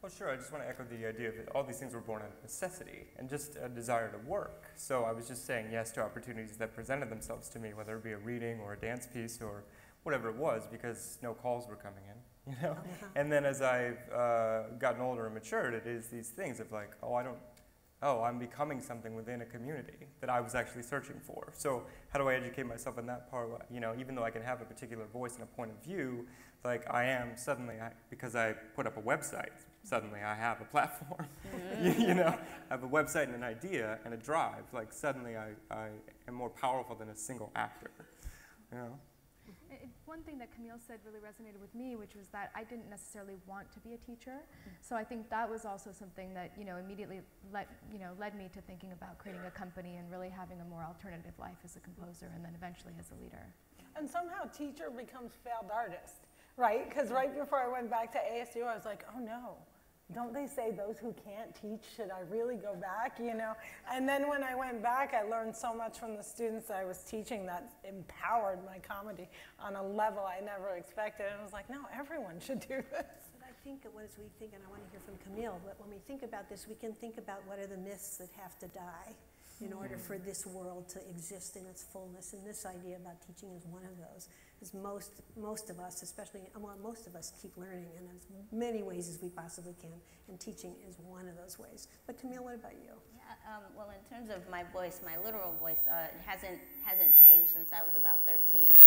Well, sure. I just want to echo the idea that all these things were born out of necessity and just a desire to work. So I was just saying yes to opportunities that presented themselves to me, whether it be a reading or a dance piece or whatever it was, because no calls were coming in, you know. Uh-huh. And then as I've uh, gotten older and matured, it is these things of like, oh, I don't. Oh, I'm becoming something within a community that I was actually searching for. So how do I educate myself in that part? You know, even though I can have a particular voice and a point of view, like I am suddenly I, because I put up a website suddenly I have a platform. you, you, know, I have a website and an idea and a drive. Like suddenly I, I am more powerful than a single actor. You know? It, one thing that Camille said really resonated with me, which was that I didn't necessarily want to be a teacher. Mm. So I think that was also something that you know immediately led you know led me to thinking about creating a company and really having a more alternative life as a composer and then eventually as a leader. And somehow teacher becomes failed artist, right? Because right before I went back to ASU, I was like, oh no, don't they say those who can't teach, should I really go back, you know? And then when I went back, I learned so much from the students I was teaching that empowered my comedy on a level I never expected. And I was like, no, everyone should do this. But I think as we think, and I want to hear from Camille, but when we think about this, we can think about what are the myths that have to die in order hmm. for this world to exist in its fullness. And this idea about teaching is one of those. Is most most of us, especially well, most of us keep learning in as many ways as we possibly can, and teaching is one of those ways. But Camille, what about you? Yeah, um, well, in terms of my voice, my literal voice uh, hasn't hasn't changed since I was about 13.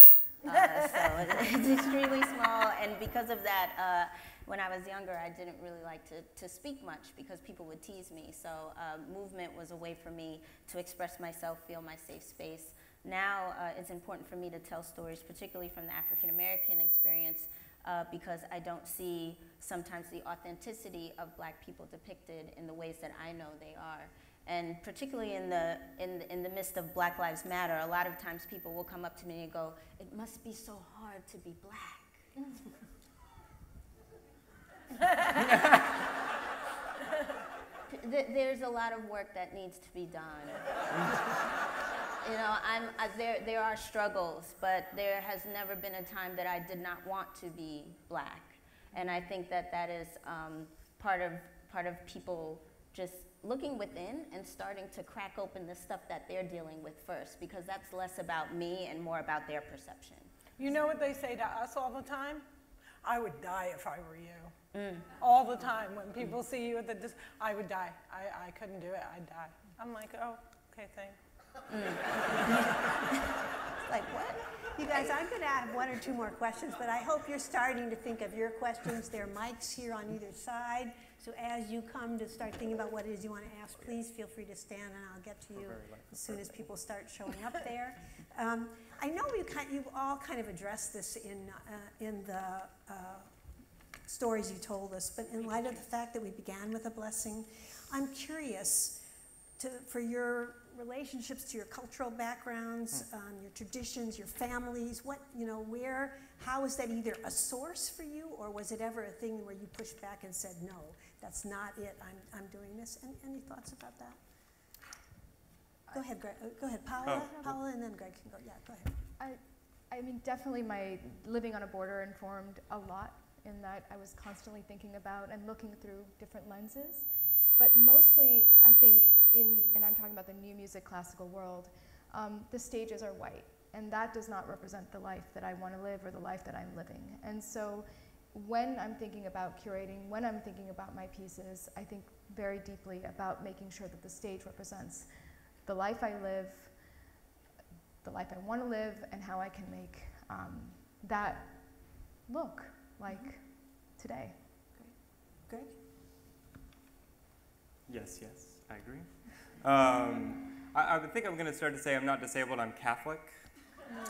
Uh, so it's extremely small, and because of that, uh, when I was younger, I didn't really like to, to speak much because people would tease me. So uh, movement was a way for me to express myself, feel my safe space. Now uh, it's important for me to tell stories, particularly from the African American experience, uh, because I don't see sometimes the authenticity of black people depicted in the ways that I know they are. And particularly in the, in, the, in the midst of Black Lives Matter, a lot of times people will come up to me and go, It must be so hard to be black. There's a lot of work that needs to be done. you know, I'm, uh, there, there are struggles, but there has never been a time that I did not want to be black. And I think that that is um, part, of, part of people just looking within and starting to crack open the stuff that they're dealing with first, because that's less about me and more about their perception. You know what they say to us all the time? I would die if I were you. Mm. All the time. When people see you at the, dis- I would die. I, I couldn't do it. I'd die. I'm like, oh, okay, thanks. like, what? You guys, I'm going to have one or two more questions, but I hope you're starting to think of your questions. There are mics here on either side. So as you come to start thinking about what it is you want to ask, please feel free to stand and I'll get to you as soon as people start showing up there. Um, I know you kind, you've all kind of addressed this in, uh, in the uh, stories you told us, but in light of the fact that we began with a blessing, I'm curious to, for your relationships to your cultural backgrounds, um, your traditions, your families, what, you know, where, how is that either a source for you or was it ever a thing where you pushed back and said, no, that's not it, I'm, I'm doing this? Any, any thoughts about that? Go ahead, Gregg, uh, go ahead, Paola, Oh. Paola, and then Gregg can go, yeah, go ahead. I, I mean, definitely my living on a border informed a lot in that I was constantly thinking about and looking through different lenses. But mostly, I think, in, and I'm talking about the new music classical world, um, the stages are white. And that does not represent the life that I want to live or the life that I'm living. And so, when I'm thinking about curating, when I'm thinking about my pieces, I think very deeply about making sure that the stage represents the life I live, the life I want to live, and how I can make um, that look like today. Great. Gregg? Yes, yes, I agree. Um, I, I think I'm going to start to say I'm not disabled, I'm Catholic.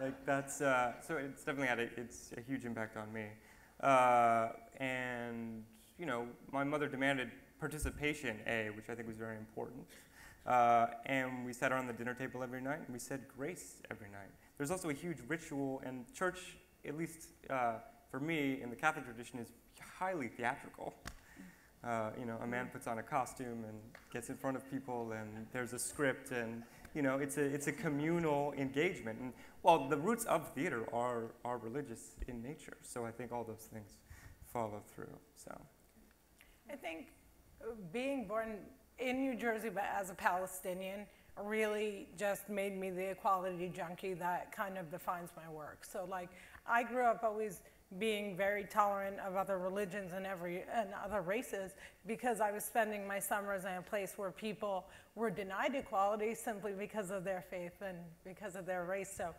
like that's uh, so it's definitely had a, it's a huge impact on me. Uh, and you know, my mother demanded participation, A, which I think was very important. Uh, and we sat around the dinner table every night and we said grace every night. There's also a huge ritual, and church, at least uh, for me in the Catholic tradition, is highly theatrical. Uh, you know, a man puts on a costume and gets in front of people, and there's a script, and you know, it's a it's a communal engagement. And well, the roots of theater are are religious in nature, so I think all those things follow through. So. I think being born in New Jersey, but as a Palestinian, really just made me the equality junkie that kind of defines my work. So, like, I grew up always being very tolerant of other religions and every and other races because I was spending my summers in a place where people were denied equality simply because of their faith and because of their race. So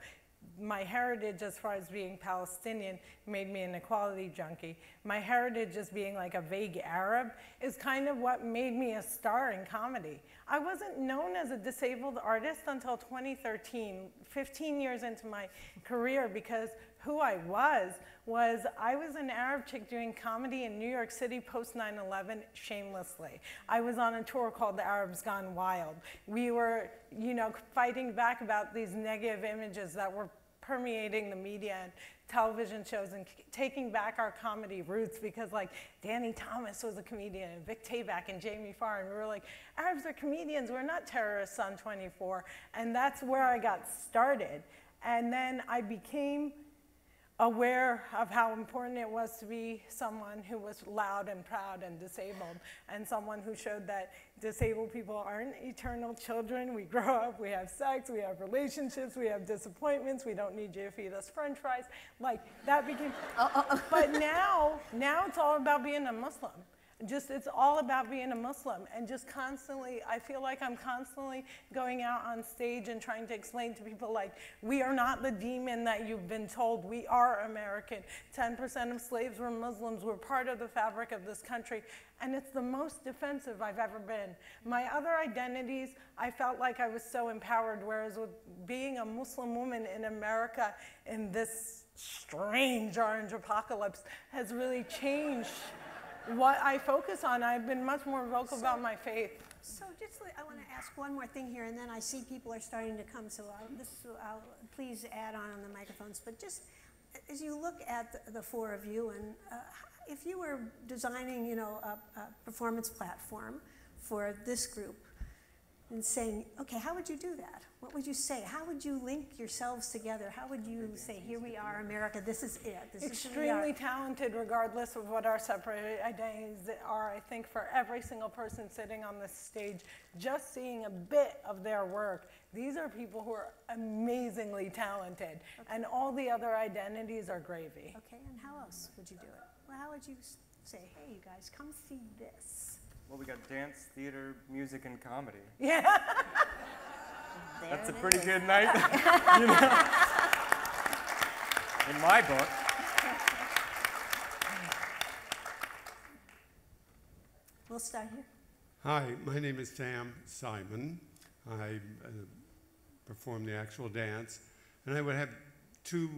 my heritage as far as being Palestinian made me an equality junkie. My heritage as being like a vague Arab is kind of what made me a star in comedy. I wasn't known as a disabled artist until 2013, 15 years into my career, because who I was was I was an Arab chick doing comedy in New York City post 9/11 shamelessly. I was on a tour called The Arabs Gone Wild. We were, you know, fighting back about these negative images that were permeating the media and television shows and taking back our comedy roots because like Danny Thomas was a comedian and Vic Tayback and Jamie Farr and we were like Arabs are comedians we're not terrorists on 24 and that's where I got started and then I became aware of how important it was to be someone who was loud and proud and disabled, and someone who showed that disabled people aren't eternal children. We grow up, we have sex, we have relationships, we have disappointments, we don't need you to feed us french fries. Like, that became, uh, uh, uh. but now, now it's all about being a Muslim just it's all about being a Muslim and just constantly I feel like I'm constantly going out on stage and trying to explain to people like we are not the demon that you've been told. We are American. 10% of slaves were Muslims. We're part of the fabric of this country. And it's the most defensive I've ever been. My other identities I felt like I was so empowered whereas with being a Muslim woman in America in this strange orange apocalypse has really changed what I focus on. I've been much more vocal about my faith. So just, I want to ask one more thing here, and then I see people are starting to come, so I'll, this, I'll, please add on on the microphones. But just as you look at the, the four of you, and uh, if you were designing, you know, a, a performance platform for this group, and saying, okay, how would you do that? What would you say? How would you link yourselves together? How would you say, here we are, America, this is it, this is who we are? Extremely talented, regardless of what our separate identities are. I think for every single person sitting on this stage, just seeing a bit of their work, these are people who are amazingly talented, and all the other identities are gravy. Okay, and how else would you do it? Well, how would you say, hey, you guys, come see this? Well, we got dance, theater, music, and comedy. Yeah. That's a pretty is. good night, you know? In my book. We'll start here. Hi, my name is Sam Simon. I uh, perform the actual dance, and I would have two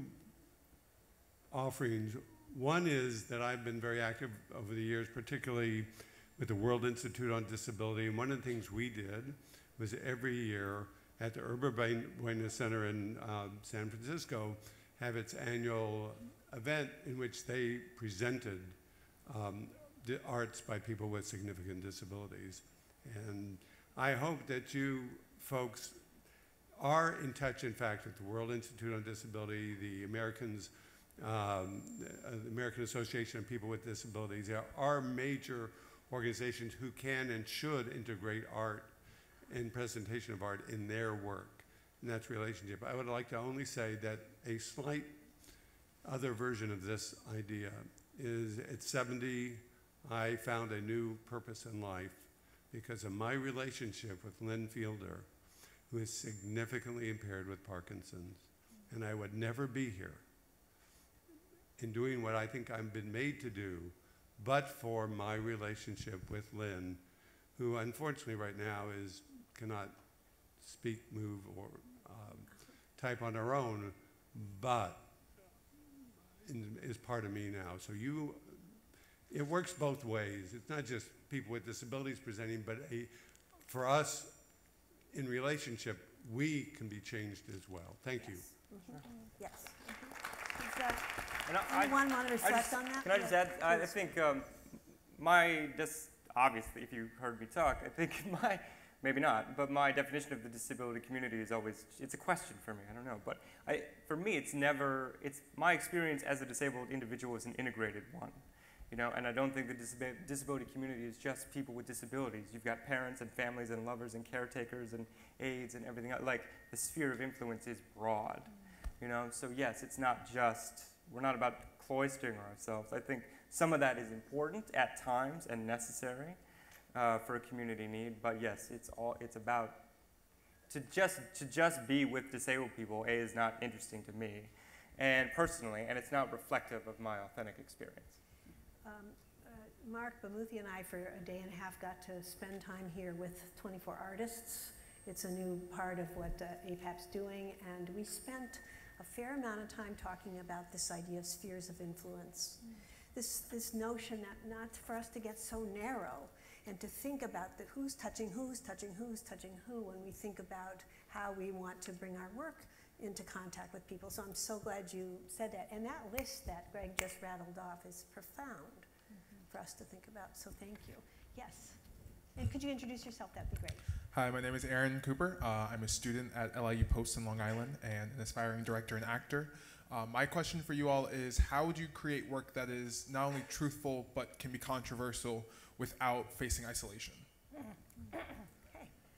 offerings. One is that I've been very active over the years, particularly with the World Institute on Disability. And one of the things we did was every year at the Yerba Buena Center in um, San Francisco have its annual event in which they presented um, the arts by people with significant disabilities. And I hope that you folks are in touch, in fact, with the World Institute on Disability, the Americans, um, the American Association of People with Disabilities. There are major organizations who can and should integrate art and presentation of art in their work, and that's relationship. I would like to only say that a slight other version of this idea is at 70, I found a new purpose in life because of my relationship with Lynn Fielder, who is significantly impaired with Parkinson's. And I would never be here in doing what I think I've been made to do, but for my relationship with Lynn, who unfortunately right now is cannot speak, move, or um, type on her own, but in, is part of me now. So you, it works both ways. It's not just people with disabilities presenting, but a, for us in relationship, we can be changed as well. Thank you. Yes. Does uh, And I- anyone want to reflect on that? Can I just add, I I think um, my, just obviously, if you heard me talk, I think my, maybe not, but my definition of the disability community is always, it's a question for me, I don't know. But I, for me, it's never, it's, my experience as a disabled individual is an integrated one. You know, and I don't think the disab- disability community is just people with disabilities. You've got parents and families and lovers and caretakers and aides and everything else. Like, the sphere of influence is broad. You know, so yes, it's not just, we're not about cloistering ourselves. I think some of that is important at times and necessary uh, for a community need, but yes, it's all, it's about, to just, to just be with disabled people, A, is not interesting to me, and personally, and it's not reflective of my authentic experience. Um, uh, Marc Bamuthi and I, for a day and a half, got to spend time here with 24 artists. It's a new part of what uh, APAP's doing, and we spent a fair amount of time talking about this idea of spheres of influence. Mm. This, this notion that not for us to get so narrow and to think about the who's touching who's touching who's touching who when we think about how we want to bring our work into contact with people. So I'm so glad you said that. And that list that Gregg just rattled off is profound mm-hmm. for us to think about. So thank you. Yes. And could you introduce yourself? That'd be great. Hi, my name is Aaron Cooper. Uh, I'm a student at LIU Post in Long Island and an aspiring director and actor. Uh, my question for you all is how do you create work that is not only truthful but can be controversial without facing isolation? Okay.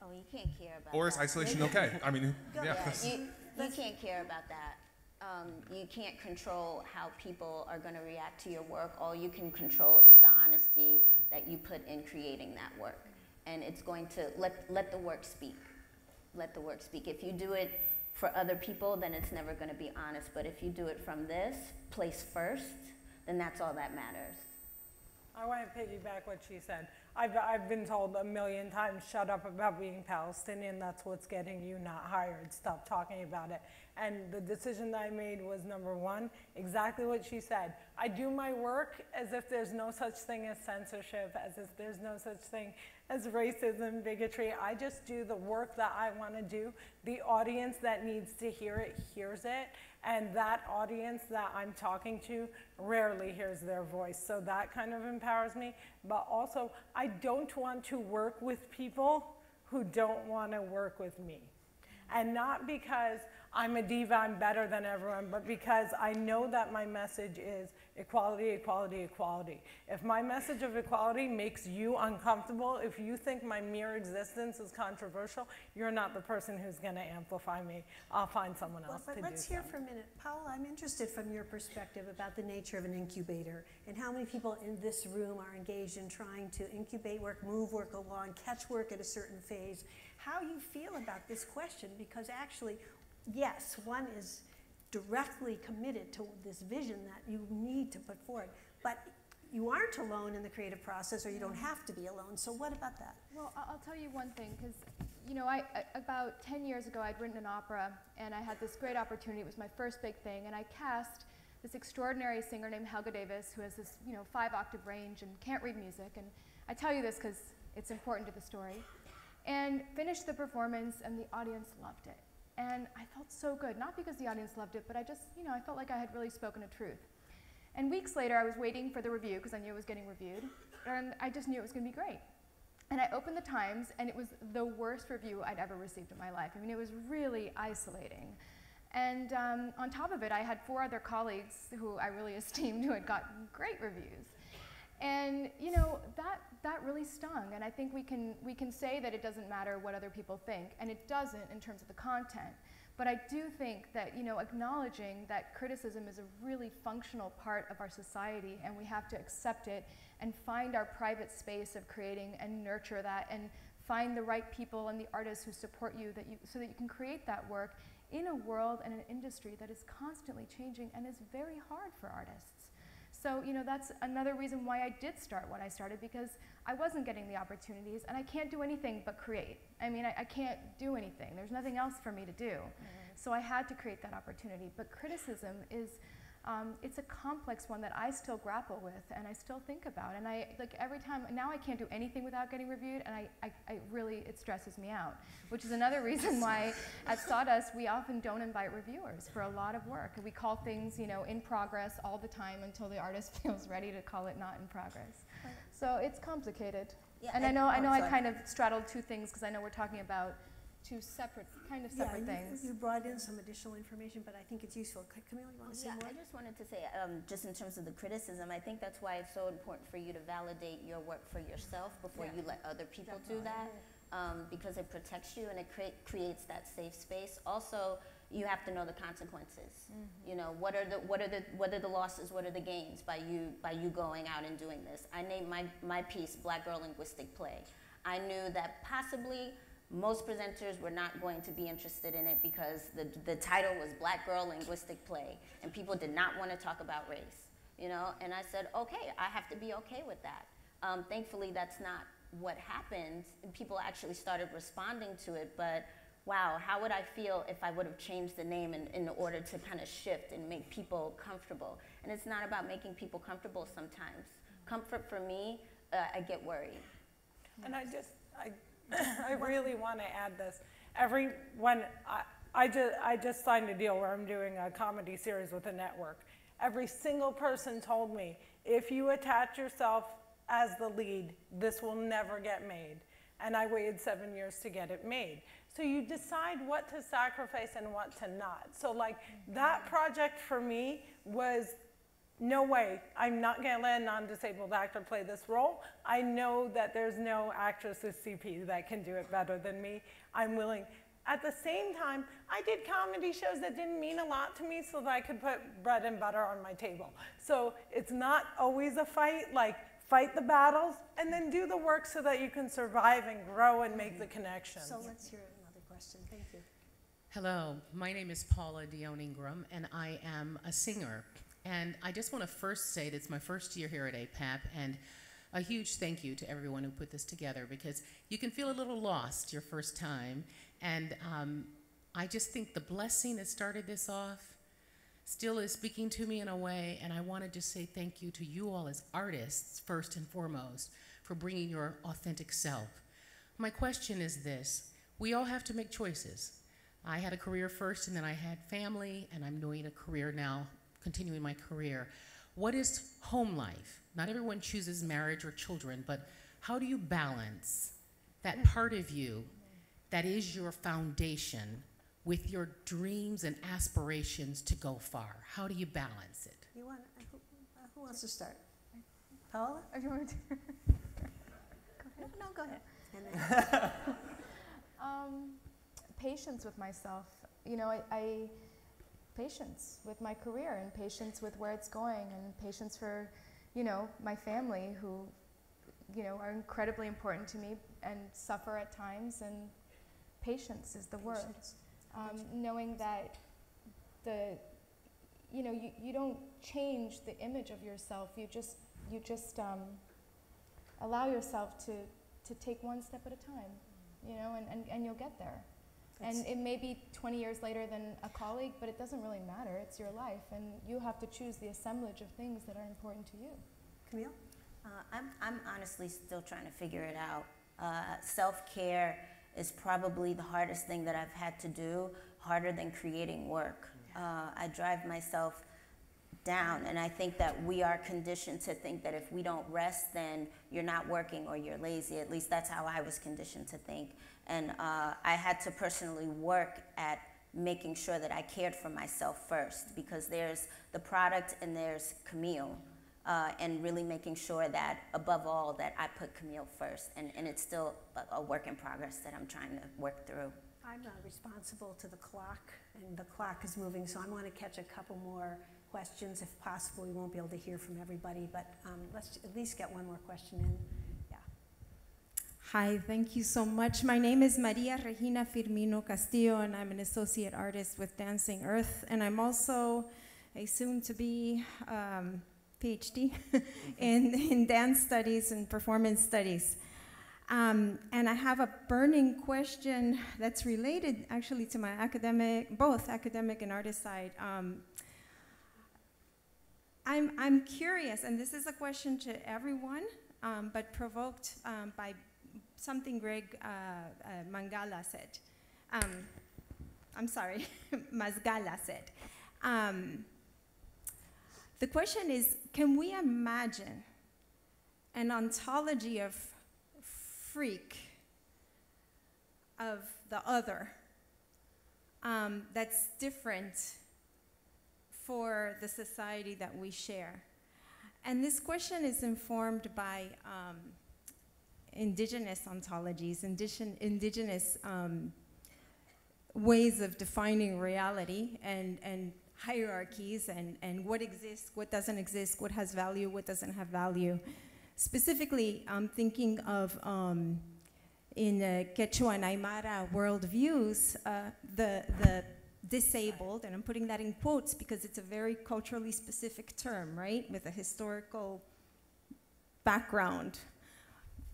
Oh, you can't care about Or is that. isolation okay? I mean, Go yeah. Yeah, you, you can't care about that. Um, you can't control how people are going to react to your work. All you can control is the honesty that you put in creating that work. And it's going to let, let the work speak. Let the work speak. If you do it for other people, then it's never going to be honest. But if you do it from this place first, then that's all that matters. I want to piggyback what she said. I've, I've been told a million times, shut up about being Palestinian. That's what's getting you not hired. Stop talking about it. And the decision that I made was number one, exactly what she said. I do my work as if there's no such thing as censorship, as if there's no such thing as racism, bigotry. I just do the work that I want to do. The audience that needs to hear it hears it. And that audience that I'm talking to rarely hears their voice. So that kind of empowers me. But also, I don't want to work with people who don't want to work with me. And not because I'm a diva, I'm better than everyone, but because I know that my message is equality, equality, equality. If my message of equality makes you uncomfortable, if you think my mere existence is controversial, you're not the person who's going to amplify me. I'll find someone else Well, but to let's hear so. for a minute. Paola, I'm interested from your perspective about the nature of an incubator and how many people in this room are engaged in trying to incubate work, move work along, catch work at a certain phase. How you feel about this question, because actually, yes, one is directly committed to this vision that you need to put forward, but you aren't alone in the creative process or you don't have to be alone. So what about that? Well, I'll tell you one thing, because, you know, I, I- about 10 years ago, I'd written an opera, and I had this great opportunity. It was my first big thing, and I cast this extraordinary singer named Helga Davis, who has this, you know, five octave range and can't read music. And I tell you this because it's important to the story. And finished the performance, and the audience loved it. And I felt so good, not because the audience loved it, but I just, you know, I felt like I had really spoken a truth. And weeks later, I was waiting for the review because I knew it was getting reviewed, and I just knew it was going to be great. And I opened the Times, and it was the worst review I'd ever received in my life. I mean, it was really isolating. And um, on top of it, I had four other colleagues who I really esteemed who had gotten great reviews. And you know that that really stung. And I think we can we can say that it doesn't matter what other people think, and it doesn't in terms of the content. But I do think that you know acknowledging that criticism is a really functional part of our society, and we have to accept it and find our private space of creating and nurture that, and find the right people and the artists who support you, that you so that you can create that work in a world and an industry that is constantly changing and is very hard for artists. So, you know, that's another reason why I did start what I started because I wasn't getting the opportunities and I can't do anything but create. I mean, I, I can't do anything. There's nothing else for me to do. Mm-hmm. So I had to create that opportunity. But criticism is um, it's a complex one that I still grapple with and I still think about. And I, like every time, now I can't do anything without getting reviewed and I, I, I really, it stresses me out, which is another reason why at Sawdust we often don't invite reviewers for a lot of work. We call things, you know, in progress all the time until the artist feels ready to call it not in progress. So it's complicated. Yeah, and I know, I know I kind of straddled two things because I know we're talking about two separate, kind of separate yeah, things. You, you brought in some additional information, but I think it's useful. Camille, you want to say yeah, more? I just wanted to say, um, just in terms of the criticism, I think that's why it's so important for you to validate your work for yourself before yeah. you let other people Definitely. do that, um, because it protects you and it cre creates that safe space. Also, you have to know the consequences. Mm -hmm. You know, what are the what are the what are the losses, what are the gains by you by you going out and doing this? I named my my piece Black Girl Linguistic Play. I knew that possibly most presenters were not going to be interested in it because the, the title was Black Girl Linguistic Play, and people did not want to talk about race, you know? And I said, okay, I have to be okay with that. Um, thankfully, that's not what happened. People actually started responding to it, but wow, how would I feel if I would have changed the name in, in order to kind of shift and make people comfortable? And it's not about making people comfortable sometimes. Comfort for me, uh, I get worried. And I just, I I really want to add this. Every when I, I just I just signed a deal where I'm doing a comedy series with a network. Every single person told me if you attach yourself as the lead, this will never get made. And I waited seven years to get it made. So you decide what to sacrifice and what to not. So like that project for me was no way, I'm not going to let a non-disabled actor play this role. I know that there's no actress with CP that can do it better than me. I'm willing. At the same time, I did comedy shows that didn't mean a lot to me so that I could put bread and butter on my table. So it's not always a fight, like fight the battles and then do the work so that you can survive and grow and make the mm-hmm. connections. So let's hear another question. Thank you. Hello, my name is Paula Dion Ingram, and I am a singer. And I just want to first say that it's my first year here at APAP, and a huge thank you to everyone who put this together because you can feel a little lost your first time. And um, I just think the blessing that started this off still is speaking to me in a way, and I want to just say thank you to you all as artists, first and foremost, for bringing your authentic self. My question is this we all have to make choices. I had a career first, and then I had family, and I'm doing a career now continuing my career. What is home life? Not everyone chooses marriage or children, but how do you balance that part of you that is your foundation with your dreams and aspirations to go far? How do you balance it? You want, who, who wants to start? Paola? If you want to. go ahead. No, no, go ahead. um, patience with myself. You know, I, I patience with my career and patience with where it's going and patience for, you know, my family who, you know, are incredibly important to me and suffer at times and patience is the word. Um, knowing that the, you know, you, you don't change the image of yourself. You just, you just um, allow yourself to, to take one step at a time, you know, and, and, and you'll get there and it may be 20 years later than a colleague, but it doesn't really matter. It's your life, and you have to choose the assemblage of things that are important to you. Camille? Uh, I'm, I'm honestly still trying to figure it out. Uh, Self care is probably the hardest thing that I've had to do, harder than creating work. Uh, I drive myself down, and I think that we are conditioned to think that if we don't rest, then you're not working or you're lazy. At least that's how I was conditioned to think. And uh, I had to personally work at making sure that I cared for myself first because there's the product and there's Camille. Uh, and really making sure that above all that I put Camille first and, and it's still a, a work in progress that I'm trying to work through. I'm uh, responsible to the clock, and the clock is moving, so I want to catch a couple more questions if possible. We won't be able to hear from everybody, but um, let's at least get one more question in. Yeah. Hi, thank you so much. My name is Maria Regina Firmino Castillo, and I'm an associate artist with Dancing Earth, and I'm also a soon-to-be um, PhD in, in dance studies and performance studies. Um, and I have a burning question that's related actually to my academic, both academic and artist side. Um, I'm, I'm curious, and this is a question to everyone, um, but provoked um, by something Gregg uh, uh, Mangala said. Um, I'm sorry, Mozgala said. Um, the question is, can we imagine an ontology of freak, of the other, um, that's different for the society that we share? And this question is informed by um, indigenous ontologies, indigen indigenous um, ways of defining reality and, and hierarchies and, and what exists, what doesn't exist, what has value, what doesn't have value. Specifically, I'm thinking of um, in uh, Quechua and Aymara worldviews, uh, the, the disabled, and I'm putting that in quotes because it's a very culturally specific term, right, with a historical background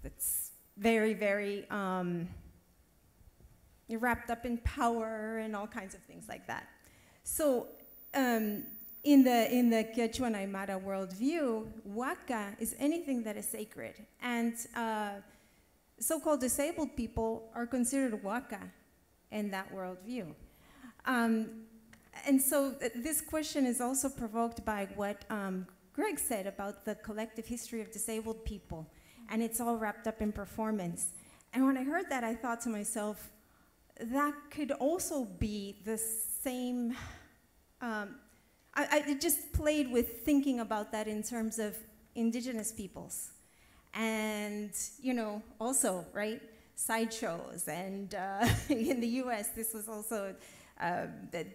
that's very, very um, wrapped up in power and all kinds of things like that. So um, in the in the Quechua and Aymara worldview, Waka is anything that is sacred, and uh, so-called disabled people are considered Waka in that worldview. Um, and so th this question is also provoked by what um, Gregg said about the collective history of disabled people, and it's all wrapped up in performance. And when I heard that, I thought to myself, that could also be the same um, I, I, just played with thinking about that in terms of indigenous peoples. And, you know, also, right, sideshows. And uh, in the US, this was also uh, the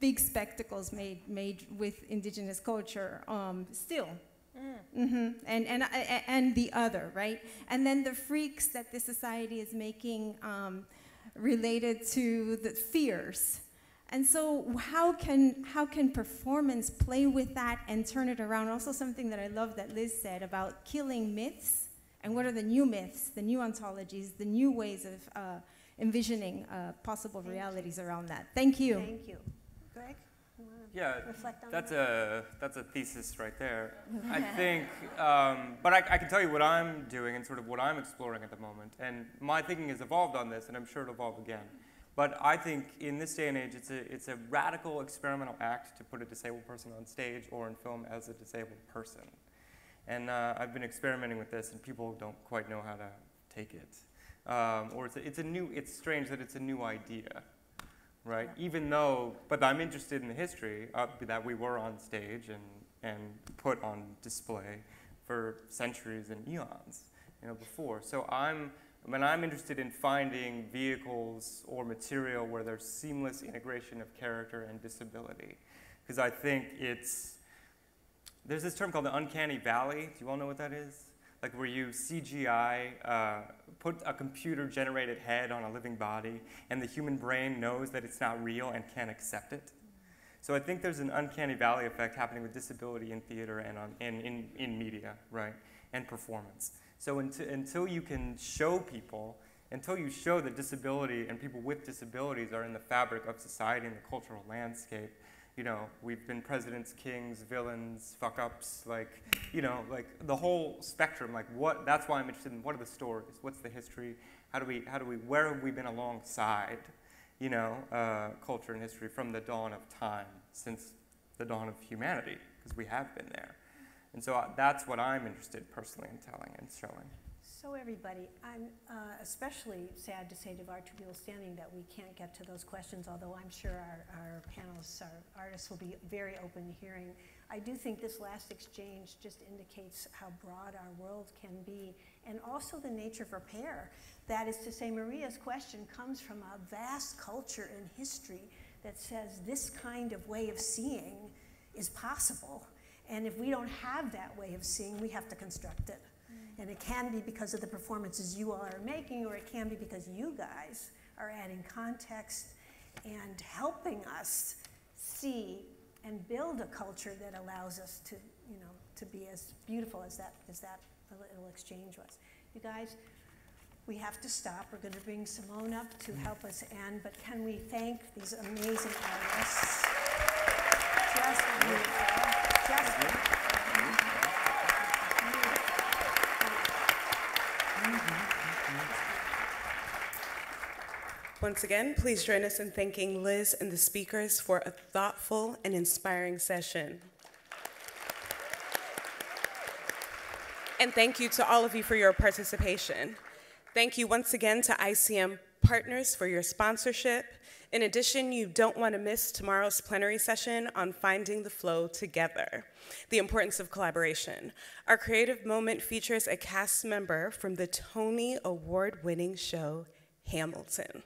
big spectacles made, made with indigenous culture um, still. Mm. Mm -hmm. And, and, and the other, right? And then the freaks that the society is making um, related to the fears and so how can, how can performance play with that and turn it around? Also something that I love that Liz said about killing myths and what are the new myths, the new ontologies, the new ways of uh, envisioning uh, possible Thank realities you. around that. Thank you. Thank you. Gregg? Yeah, that's a that's a thesis right there. I think, um, but I, I, can tell you what I'm doing and sort of what I'm exploring at the moment. And my thinking has evolved on this, and I'm sure it'll evolve again. But I think in this day and age, it's a, it's a radical experimental act to put a disabled person on stage or in film as a disabled person. And uh, I've been experimenting with this, and people don't quite know how to take it. Um, or it's a, it's a new, it's strange that it's a new idea, right? Even though, but I'm interested in the history uh, that we were on stage and, and put on display for centuries and eons, you know, before. So I'm, I mean, I'm interested in finding vehicles or material where there's seamless integration of character and disability. Because I think it's, there's this term called the uncanny valley. Do you all know what that is? Like where you CGI, uh, put a computer generated head on a living body, and the human brain knows that it's not real and can't accept it. So I think there's an uncanny valley effect happening with disability in theater and on, in, in, in media, right, and performance. So until, until you can show people, until you show that disability and people with disabilities are in the fabric of society and the cultural landscape, You know, we've been presidents, kings, villains, fuck ups, like, you know, like the whole spectrum. Like, what? That's why I'm interested in what are the stories? What's the history? How do we? How do we? Where have we been alongside? You know, uh, culture and history from the dawn of time, since the dawn of humanity, because we have been there. And so uh, that's what I'm interested personally in telling and showing. So everybody, I'm uh, especially sad to say to our two people standing that we can't get to those questions, although I'm sure our, our panelists, our artists will be very open to hearing. I do think this last exchange just indicates how broad our world can be and also the nature of repair. That is to say, Maria's question comes from a vast culture and history that says this kind of way of seeing is possible. And if we don't have that way of seeing, we have to construct it. And it can be because of the performances you all are making, or it can be because you guys are adding context and helping us see and build a culture that allows us to, you know, to be as beautiful as that, as that little exchange was. You guys, we have to stop. We're going to bring Simone up to help us end, but can we thank these amazing artists? Just beautiful. Just beautiful. Once again, please join us in thanking Liz and the speakers for a thoughtful and inspiring session. And thank you to all of you for your participation. Thank you once again to ICM partners for your sponsorship. In addition, you don't want to miss tomorrow's plenary session on finding the flow together, the importance of collaboration. Our creative moment features a cast member from the Tony Award winning show Hamilton.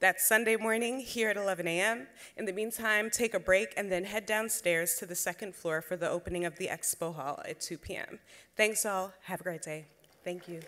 That's Sunday morning here at 11 a.m. In the meantime, take a break and then head downstairs to the second floor for the opening of the expo hall at 2 p.m. Thanks all. Have a great day. Thank you.